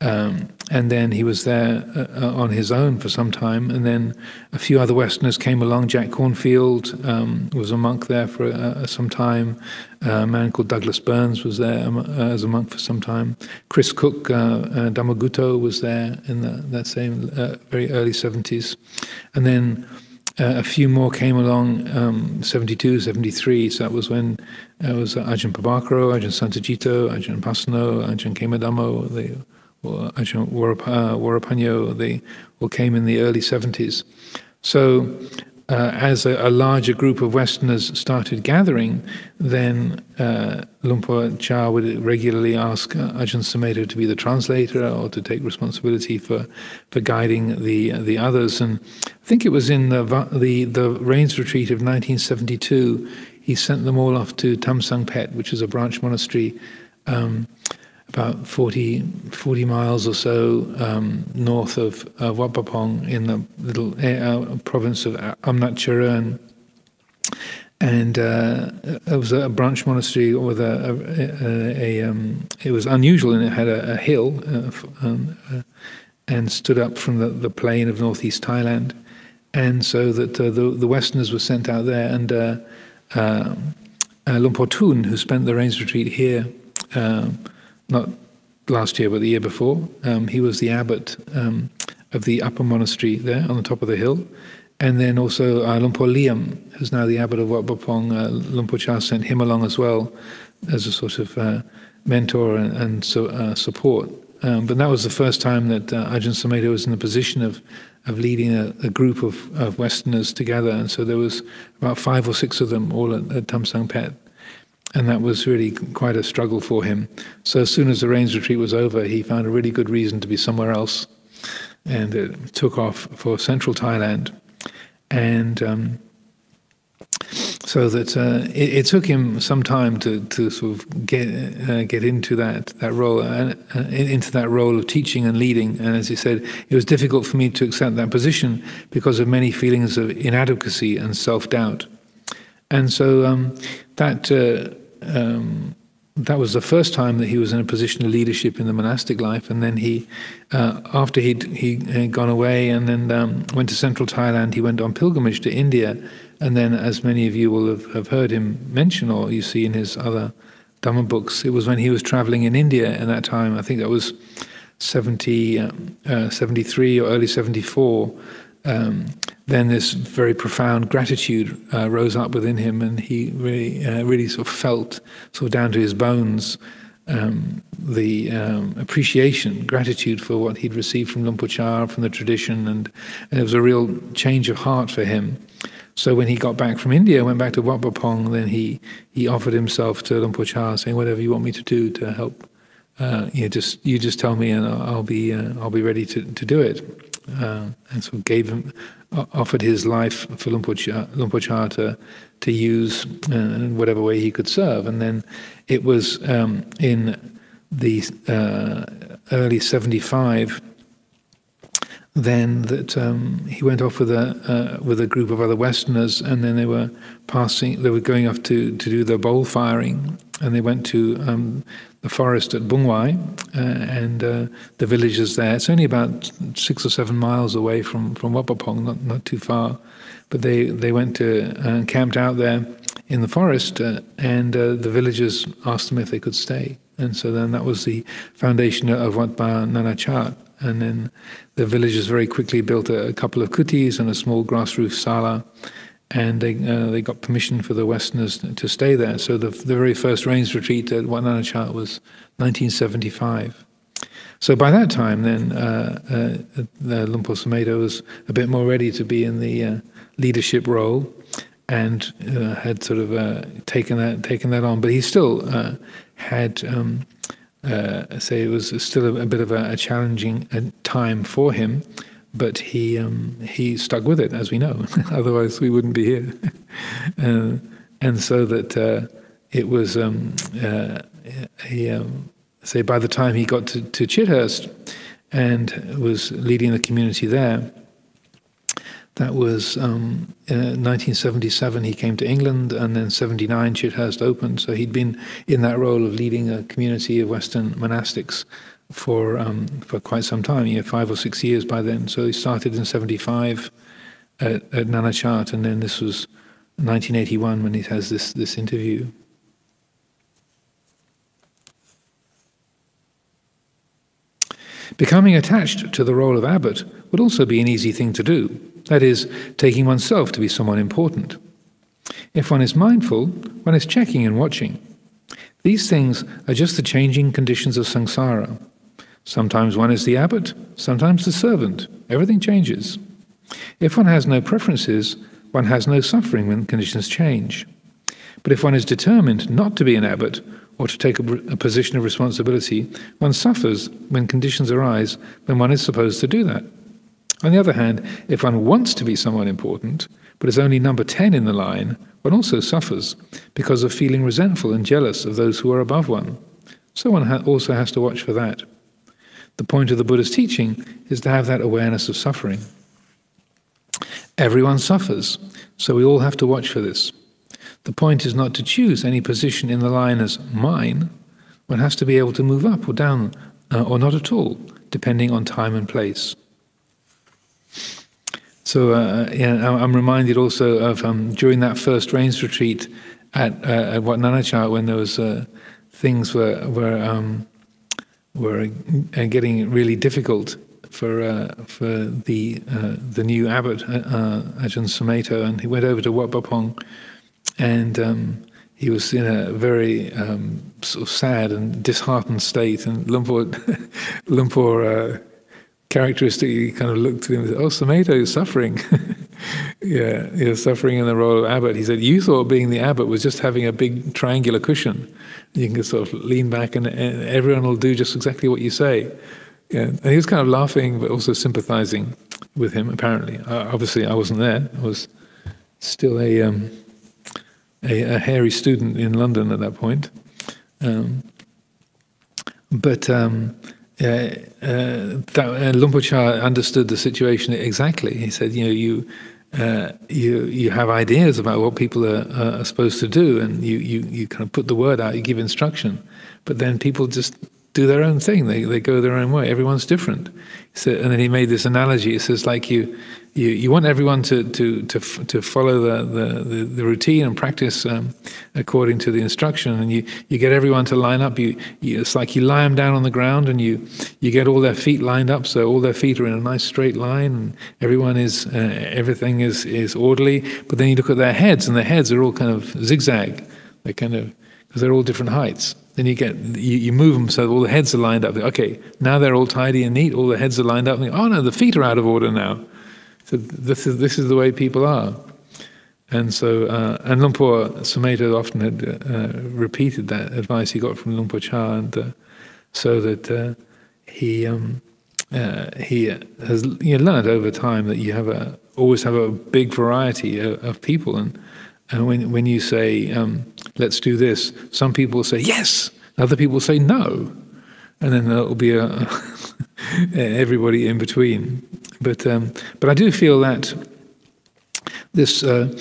S1: um, and then he was there uh, uh, on his own for some time. And then a few other Westerners came along. Jack Kornfield um, was a monk there for uh, some time. Uh, a man called Douglas Burns was there um, uh, as a monk for some time. Chris Cook, uh, Dhammaguto was there in the, that same very early 70s. And then uh, a few more came along, um, 72, 73. So that was when uh, it was Ajahn Pabhakaro, Ajahn Santacitto, Ajahn Pasanno, Ajahn Khemadhammo. They or Ajahn Worapanyo, they all came in the early 70s. So uh, as a, a, larger group of Westerners started gathering, then uh, Luang Por Chah would regularly ask uh, Ajahn Sumedho to be the translator or to take responsibility for, for guiding the the others. And I think it was in the the, the Rains retreat of 1972, he sent them all off to Tam Sang Phet, which is a branch monastery. Um, about 40, 40 miles or so um, north of uh, Wat Pah Pong in the little uh, province of Amnat Charoen. And uh, it was a branch monastery with a, a, a, a um, it was unusual and it had a, hill uh, um, uh, and stood up from the, the plain of northeast Thailand. And so that uh, the, the Westerners were sent out there and uh, uh, Lumpur Thun, who spent the rains retreat here, um, not last year, but the year before. Um, he was the abbot um, of the upper monastery there on the top of the hill. And then also uh, Luang Por Liam, who's now the abbot of Wat Pah Pong, uh, Luang Por Chah sent him along as well as a sort of uh, mentor and, and so, uh, support. Um, but that was the first time that uh, Ajahn Sumedho was in the position of, of leading a, a group of, of, Westerners together. And so there was about five or six of them all at, at Tam Sang Phet and that was really quite a struggle for him. So as soon as the rains retreat was over, he found a really good reason to be somewhere else, and it took off for central Thailand, and um, so that uh, it, it, took him some time to, to sort of get uh, get into that that role uh, uh into that role of teaching and leading. And as he said, it was difficult for me to accept that position because of many feelings of inadequacy and self doubt. And so um, that uh, um, that was the first time that he was in a position of leadership in the monastic life. And then he, uh, after he'd, he had gone away and then um, went to central Thailand, he went on pilgrimage to India. And then, as many of you will have, have heard him mention, or you see in his other Dhamma books, it was when he was traveling in India at that time, I think that was 70, um, uh, 73 or early 74. Um, then this very profound gratitude uh, rose up within him, and he really, uh, really sort of felt, sort of down to his bones, um, the um, appreciation, gratitude for what he'd received from Luang Por Chah, from the tradition, and, and, it was a real change of heart for him. So when he got back from India, went back to Wat Pah Pong, then he, he offered himself to Luang Por Chah, saying, "Whatever you want me to do to help, uh, you just you just tell me, and I'll be uh, I'll be ready to, to do it." Uh, and so gave him, offered his life for Luang Por Chah, to, to use uh, in whatever way he could serve. And then it was um, in the uh, early 75 then that um, he went off with a uh, with a group of other Westerners, and then they were passing. They were going off to to do the bowl firing, and they went to um, the forest at Bung Wai uh, and uh, the villages there. It's only about six or seven miles away from from Wat Pah Pong, not not too far. But they they went to uh, camped out there in the forest, uh, and uh, the villagers asked them if they could stay. And so then that was the foundation of Wat Pah Nanachat. And then the villagers very quickly built a, a couple of kutis and a small grass roof sala, and they uh, they got permission for the Westerners to stay there. So the the very first rains retreat at Wat Nanachat was 1975. So by that time, then uh, uh, uh, Luang Por Sumedho was a bit more ready to be in the uh, leadership role, and uh, had sort of uh, taken that taken that on. But he still had um, uh, say it was still a, a bit of a, a challenging uh, time for him, but he um, he stuck with it, as we know. Otherwise, we wouldn't be here. uh, and so that uh, it was um, he, um, say by the time he got to, to Chithurst and was leading the community there. That was um, uh, 1977. He came to England, and then 79 Chithurst opened. So he'd been in that role of leading a community of Western monastics for um, for quite some time, you know, five or six years by then. So he started in 75 at, at Nanachat, and then this was 1981 when he has this this interview. Becoming attached to the role of abbot would also be an easy thing to do, that is, taking oneself to be someone important. If one is mindful, one is checking and watching. These things are just the changing conditions of samsara. Sometimes one is the abbot, sometimes the servant. Everything changes. If one has no preferences, one has no suffering when conditions change. But if one is determined not to be an abbot, or to take a, a, position of responsibility, one suffers when conditions arise when one is supposed to do that. On the other hand, if one wants to be someone important, but is only number 10 in the line, one also suffers because of feeling resentful and jealous of those who are above one. So one ha- also has to watch for that. The point of the Buddha's teaching is to have that awareness of suffering. Everyone suffers, so we all have to watch for this. The point is not to choose any position in the line as mine. One has to be able to move up or down, uh, or not at all, depending on time and place. So uh, yeah, I'm reminded also of um, during that first rains retreat at, uh, at Wat Nanachat when there was uh, things were were um, were uh, getting really difficult for uh, for the uh, the new abbot Ajahn Sumedho, and he went over to Wat Pah Pong and um, he was in a very um, sort of sad and disheartened state. And Luang Por, Luang Por characteristically kind of looked at him and said, "Oh, Sumedho is suffering." yeah, he's suffering in the role of abbot. He said, "You thought being the abbot was just having a big triangular cushion. You can sort of lean back, and, and everyone will do just exactly what you say." Yeah, and he was kind of laughing, but also sympathizing with him. Apparently, uh, obviously, I wasn't there. I was still a um, a, a, hairy student in London at that point. Um, but um, uh, that, uh, understood the situation exactly. He said, you know, you, uh, you, you have ideas about what people are, are, supposed to do, and you, you, you kind of put the word out, you give instruction, but then people just do their own thing. They, they go their own way. Everyone's different. So, and then he made this analogy. He says, like you, you, you want everyone to, to, to, to follow the, the, the, the routine and practice um, according to the instruction, and you, you get everyone to line up. You, you, it's like you lie them down on the ground, and you, you get all their feet lined up, so all their feet are in a nice straight line, and everyone is uh, everything is, is orderly. But then you look at their heads, and their heads are all kind of zigzag. They kind of because they're all different heights. Then you get you, you move them so all the heads are lined up. Okay, now they're all tidy and neat. All the heads are lined up. And oh no, the feet are out of order now. So this is this is the way people are. And so, uh, and Luang Por Sumedho often had uh, repeated that advice he got from Luang Por Chah, and uh, so that uh, he um, uh, he has you know, learned over time that you have a always have a big variety of, of people, and when when you say um, let's do this, some people say yes, other people say no, and then there will be a everybody in between. But um, but I do feel that this uh,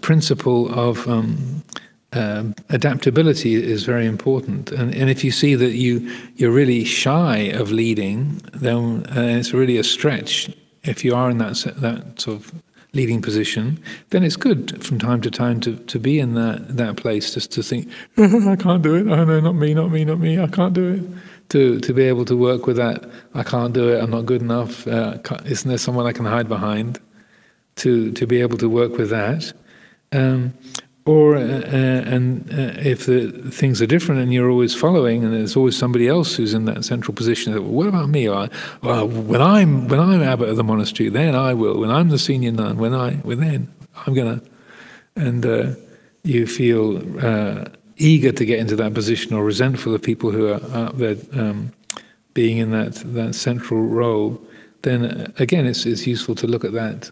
S1: principle of um, uh, adaptability is very important. And, and if you see that you you're really shy of leading, then uh, it's really a stretch. If you are in that that sort of leading position, then it's good from time to time to, to be in that, that place, just to think, I can't do it. Oh no, not me, not me, not me. I can't do it. To to be able to work with that, I can't do it. I'm not good enough. Uh, isn't there someone I can hide behind? To to be able to work with that. Um, or uh, uh, and uh, if the things are different and you're always following, and there's always somebody else who's in that central position. That, well, what about me? Well, when I'm when I'm abbot of the monastery, then I will. When I'm the senior nun, when I when then I'm gonna, and uh, you feel uh, eager to get into that position or resentful of people who are out there um, being in that that central role. Then uh, again, it's it's useful to look at that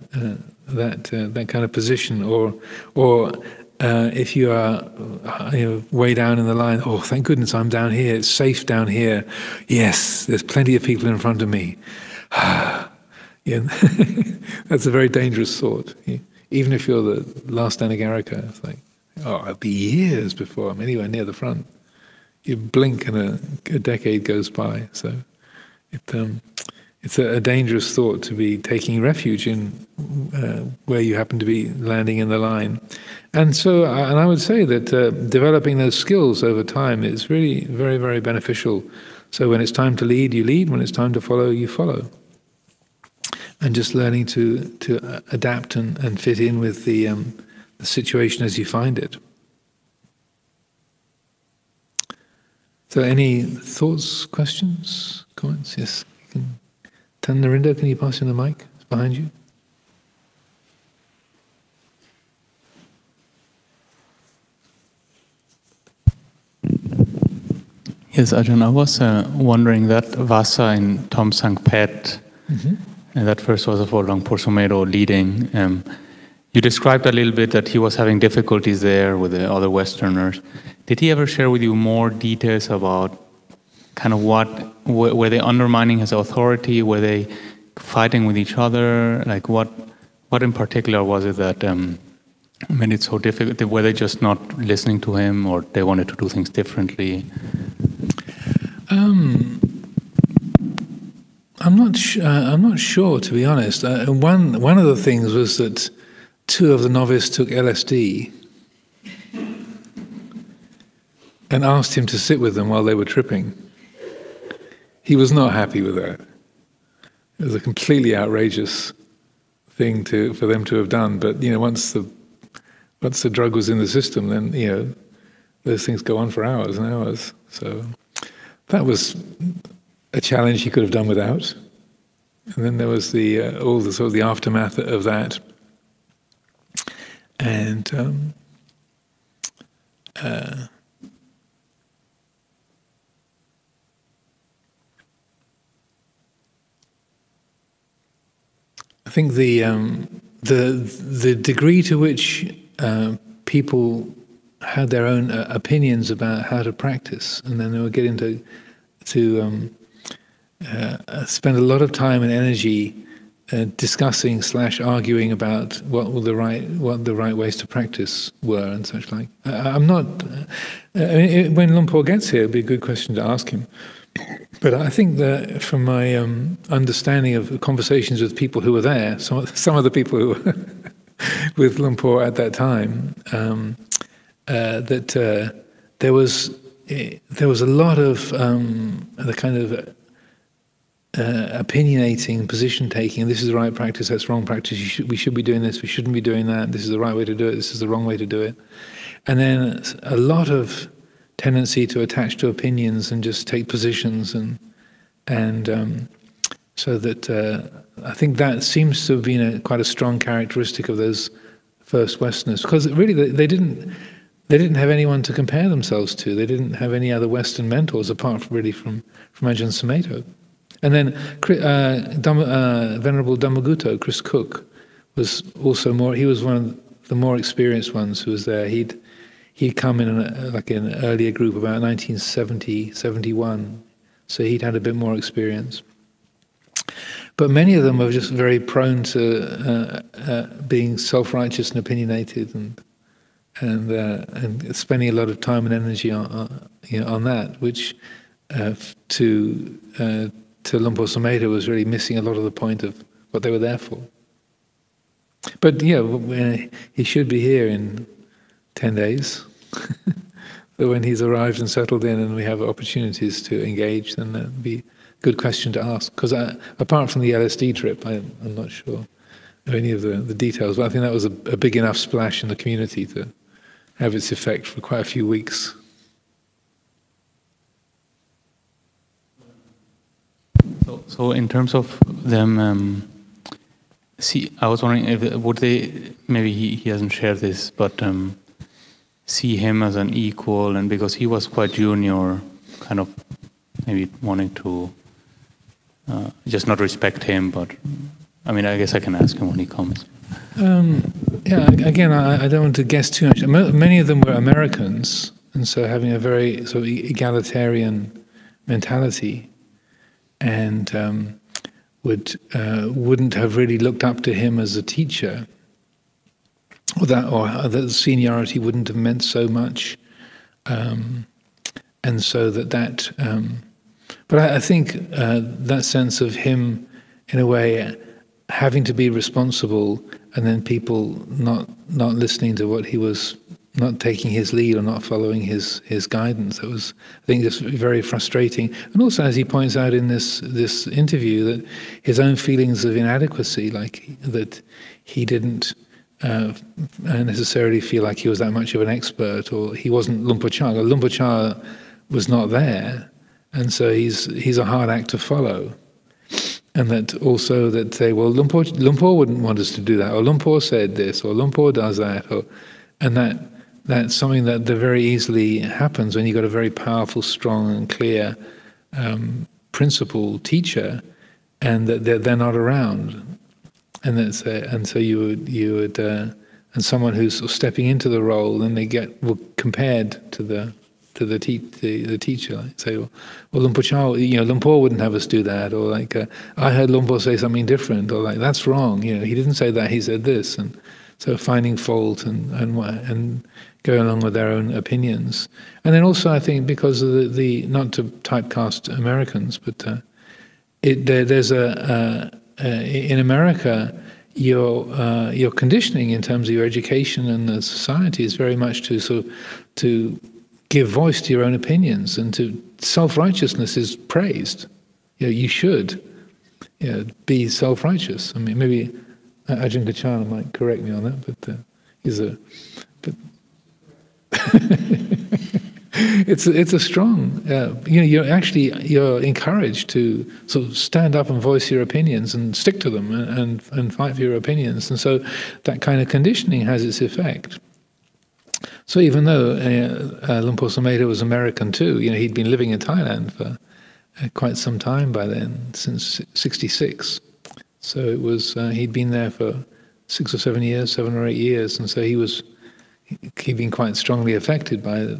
S1: that that kind of position or or uh, if you are uh, you know, way down in the line, oh, thank goodness I'm down here. It's safe down here. Yes, there's plenty of people in front of me. that's a very dangerous thought. Even if you're the last Anagarika, it's like, oh, I'll be years before I'm anywhere near the front. You blink and a, a decade goes by. So it, um, it's a, a, dangerous thought to be taking refuge in uh, where you happen to be landing in the line. And so, uh, and I would say that uh, developing those skills over time is really very, very beneficial. So when it's time to lead, you lead. When it's time to follow, you follow. And just learning to to uh, adapt and, and fit in with the, um, the situation as you find it. So, any thoughts, questions, comments? Yes. Tan Narinder, can you pass in the mic? It's behind you.
S5: Yes, Ajahn, I was uh, wondering that Vasa in Tom Sang Pet, mm-hmm. and that first was for Luang Por Sumedho leading. Um, you described a little bit that he was having difficulties there with the other Westerners. Did he ever share with you more details about kind of what were they undermining his authority? Were they fighting with each other? Like what what in particular was it that um, made it so difficult? Were they just not listening to him, or they wanted to do things differently? Um,
S1: I'm not. Sh- uh, I'm not sure, to be honest. Uh, one one of the things was that two of the novices took LSD and asked him to sit with them while they were tripping. He was not happy with that. It was a completely outrageous thing to for them to have done. But you know, once the once the drug was in the system, then you know those things go on for hours and hours. So that was a challenge he could have done without. And then there was the uh, all the sort of the aftermath of that, and um, uh, I think the um, the the degree to which uh, people had their own uh, opinions about how to practice, and then they were getting to to um, uh, spend a lot of time and energy uh, discussing slash arguing about what the right what the right ways to practice were and such like. I'm not. Uh, I mean, when Luang Por gets here, it'd be a good question to ask him. But I think that from my um, understanding of conversations with people who were there, some, some of the people who were with Luang Por at that time, um, uh, that uh, there was there was a lot of um, the kind of uh, opinionating, position taking. This is the right practice. That's wrong practice. Should, we should be doing this. We shouldn't be doing that. This is the right way to do it. This is the wrong way to do it. And then a lot of tendency to attach to opinions and just take positions and and um, so that uh, I think that seems to have been a, quite a strong characteristic of those first Westerners because really they, they, didn't they didn't have anyone to compare themselves to. They didn't have any other Western mentors apart from really from from Ajahn Sumedho. And then uh, Dhamma, uh, Venerable Dhammagutta Chris Cook was also more he was one of the more experienced ones who was there. He'd he'd come in a, like an earlier group about 1970, 71, so he'd had a bit more experience. but many of them are just very prone to uh, uh, being self-righteous and opinionated, and and uh, and spending a lot of time and energy on you know, on that, which uh, to uh, to Luang Por Sumedho was really missing a lot of the point of what they were there for. But yeah, he should be here in ten days. but when he's arrived and settled in, and we have opportunities to engage, then that'd be a good question to ask. Because apart from the LSD trip, I, am not sure of any of the, the details, but I think that was a, a, big enough splash in the community to have its effect for quite a few weeks.
S5: So, so in terms of them, um, see, I was wondering if would they maybe he, he hasn't shared this, but um, see him as an equal, and because he was quite junior, kind of maybe wanting to uh, just not respect him, but I mean, I guess I can ask him when he comes.
S1: Um, yeah, again, I, I, don't want to guess too much. Many of them were Americans, and so having a very sort of egalitarian mentality, and um, would uh, wouldn't have really looked up to him as a teacher, or that or that seniority wouldn't have meant so much, um, and so that that um, but I, I think uh, that sense of him, in a way, having to be responsible, and then people not not listening to what he was, not taking his lead or not following his his guidance. That was, I think, just very frustrating. And also, as he points out in this this interview, that his own feelings of inadequacy, like that he didn't. Uh, necessarily feel like he was that much of an expert, or he wasn't. Luang Por was not there, and so he's he's a hard act to follow. And that also that say, well, Luang Por, Luang Por wouldn't want us to do that, or Luang Por said this, or Luang Por does that, or and that that's something that, that very easily happens when you've got a very powerful, strong, and clear um, principal teacher, and that they're, they're not around, and that's uh, and so you would you would uh, and someone who's stepping into the role, then they get well, compared to the to the, te- the, the teacher, like say, well, well Luang Por you know, Luang Por wouldn't have us do that, or like, uh, I heard Luang Por say something different, or like, that's wrong, you know, he didn't say that, he said this, and so finding fault and and and going along with their own opinions, and then also I think because of the, the not to typecast Americans, but uh, it there, there's a uh, in America your uh, your conditioning in terms of your education and the society is very much to sort of to give voice to your own opinions and to self-righteousness is praised. You, know, you should you know, be self-righteous. I mean, maybe Ajahn Kachana might correct me on that, but uh, he's a. But it's a, it's a strong. Uh, you know, you're actually you're encouraged to sort of stand up and voice your opinions and stick to them and and, and fight for your opinions, and so that kind of conditioning has its effect. So even though uh, uh, Luang Por Sumedho was American too, you know, he'd been living in Thailand for uh, quite some time by then, since '66. So it was uh, he'd been there for six or seven years, seven or eight years, and so he was he'd been quite strongly affected by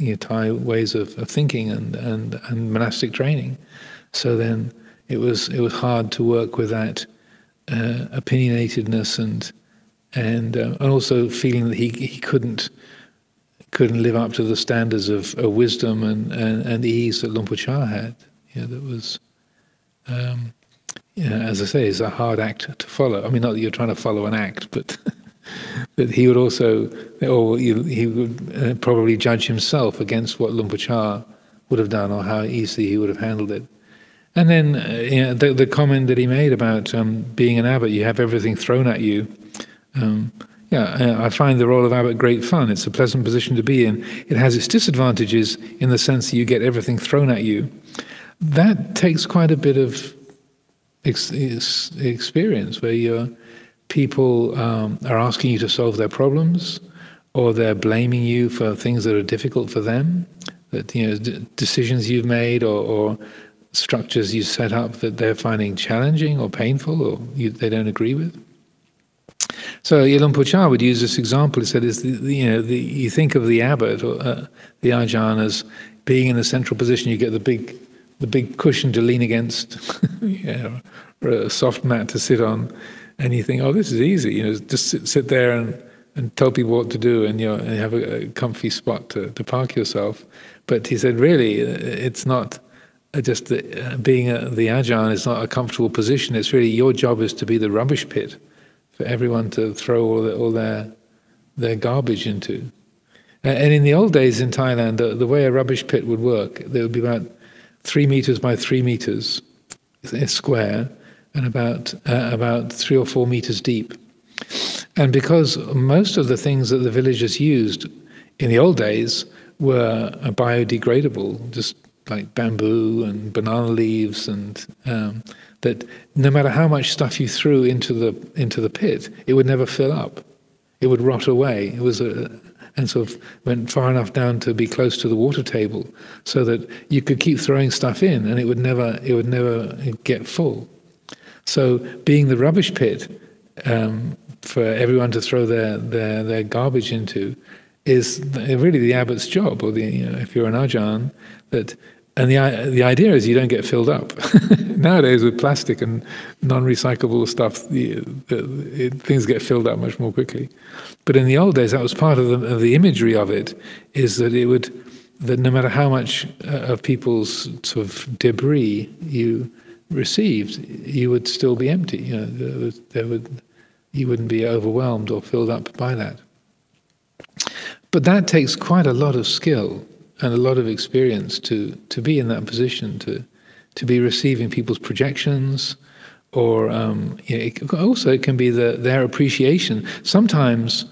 S1: know, Thai ways of, of thinking and, and and monastic training. So then it was it was hard to work with that uh, opinionatedness and and uh, and also feeling that he he couldn't couldn't live up to the standards of, of wisdom and, and, and ease that Luang Por Chah had. You know, that was, um, you know, as I say, is a hard act to follow. I mean, not that you're trying to follow an act, but but he would also, or he would uh, probably judge himself against what Por would have done or how easily he would have handled it. And then uh, you know, the, the comment that he made about um, being an abbot, you have everything thrown at you. Um, yeah, I find the role of abbot great fun. It's a pleasant position to be in. It has its disadvantages in the sense that you get everything thrown at you. That takes quite a bit of ex- experience where your people um, are asking you to solve their problems or they're blaming you for things that are difficult for them, that you know d- decisions you've made or, or, structures you set up that they're finding challenging or painful or you, they don't agree with. So Por Chah would use this example. He said, "Is you know the, you think of the abbot or uh, the ajahn as being in a central position. You get the big the big cushion to lean against, yeah, or a soft mat to sit on, and you think, oh, this is easy. You know, just sit, sit there and, and tell people what to do, and, you know, and have a, a, comfy spot to, to park yourself. But he said, really, it's not just the, uh, being a, the ajahn is not a comfortable position. It's really your job is to be the rubbish pit for everyone to throw all, the, all their their garbage into. And in the old days in Thailand, the, the way a rubbish pit would work, there would be about three meters by three meters square and about, uh, about three or four meters deep. And because most of the things that the villagers used in the old days were biodegradable, just like bamboo and banana leaves, and um, that no matter how much stuff you threw into the into the pit, it would never fill up. It would rot away. It was a, and sort of went far enough down to be close to the water table, so that you could keep throwing stuff in, and it would never it would never get full. So being the rubbish pit um, for everyone to throw their, their, their garbage into is really the abbot's job, or the you know, if you're an ajahn, that and the the idea is you don't get filled up. Nowadays, with plastic and non-recyclable stuff, the, the, it, things get filled up much more quickly. But in the old days, that was part of the, of the imagery of it, is that it would that no matter how much uh, of people's sort of debris you received, you would still be empty. You know, there, there would you wouldn't be overwhelmed or filled up by that. But that takes quite a lot of skill and a lot of experience to to be in that position to to be receiving people's projections or um, you know, it, also it can be the, their appreciation sometimes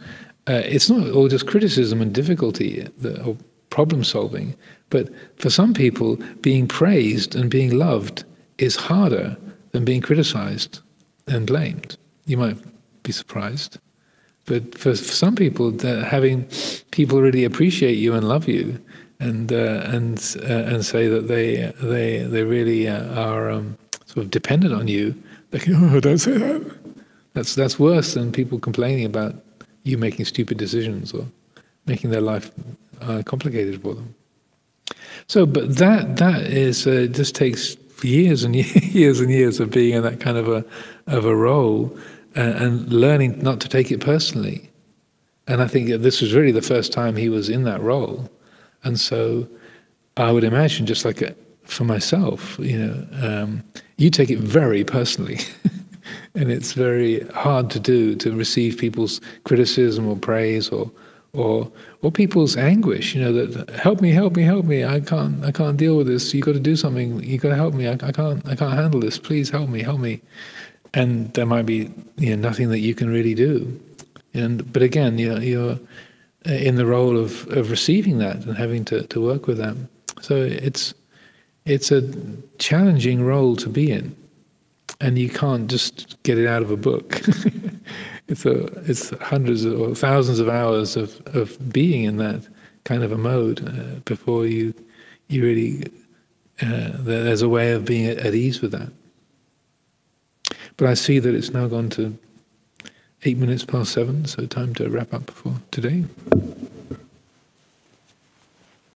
S1: uh, it's not all just criticism and difficulty the, or problem solving but for some people being praised and being loved is harder than being criticized and blamed you might be surprised but for, for some people having people really appreciate you and love you and uh, and uh, and say that they they they really uh, are um, sort of dependent on you. They can, oh, don't say that. That's that's worse than people complaining about you making stupid decisions or making their life uh, complicated for them. So, but that that is uh, just takes years and years and years of being in that kind of a of a role uh, and learning not to take it personally. And I think this was really the first time he was in that role and so I would imagine, just like uh, for myself, you know, um, you take it very personally. and it's very hard to do to receive people's criticism or praise or or or people's anguish you know that help me help me help me. I can't i can't deal with this. You got to do something. You got to help me. I, I can't i can't handle this. Please help me help me. And there might be you know nothing that you can really do. And but again you know you're uh, in the role of, of receiving that and having to, to work with that. So it's it's a challenging role to be in, and you can't just get it out of a book. it's a it's hundreds or thousands of hours of, of being in that kind of a mode uh, before you you really uh, there's a way of being at, at ease with that. But I see that it's now gone to eight minutes past seven, so time to wrap up for today.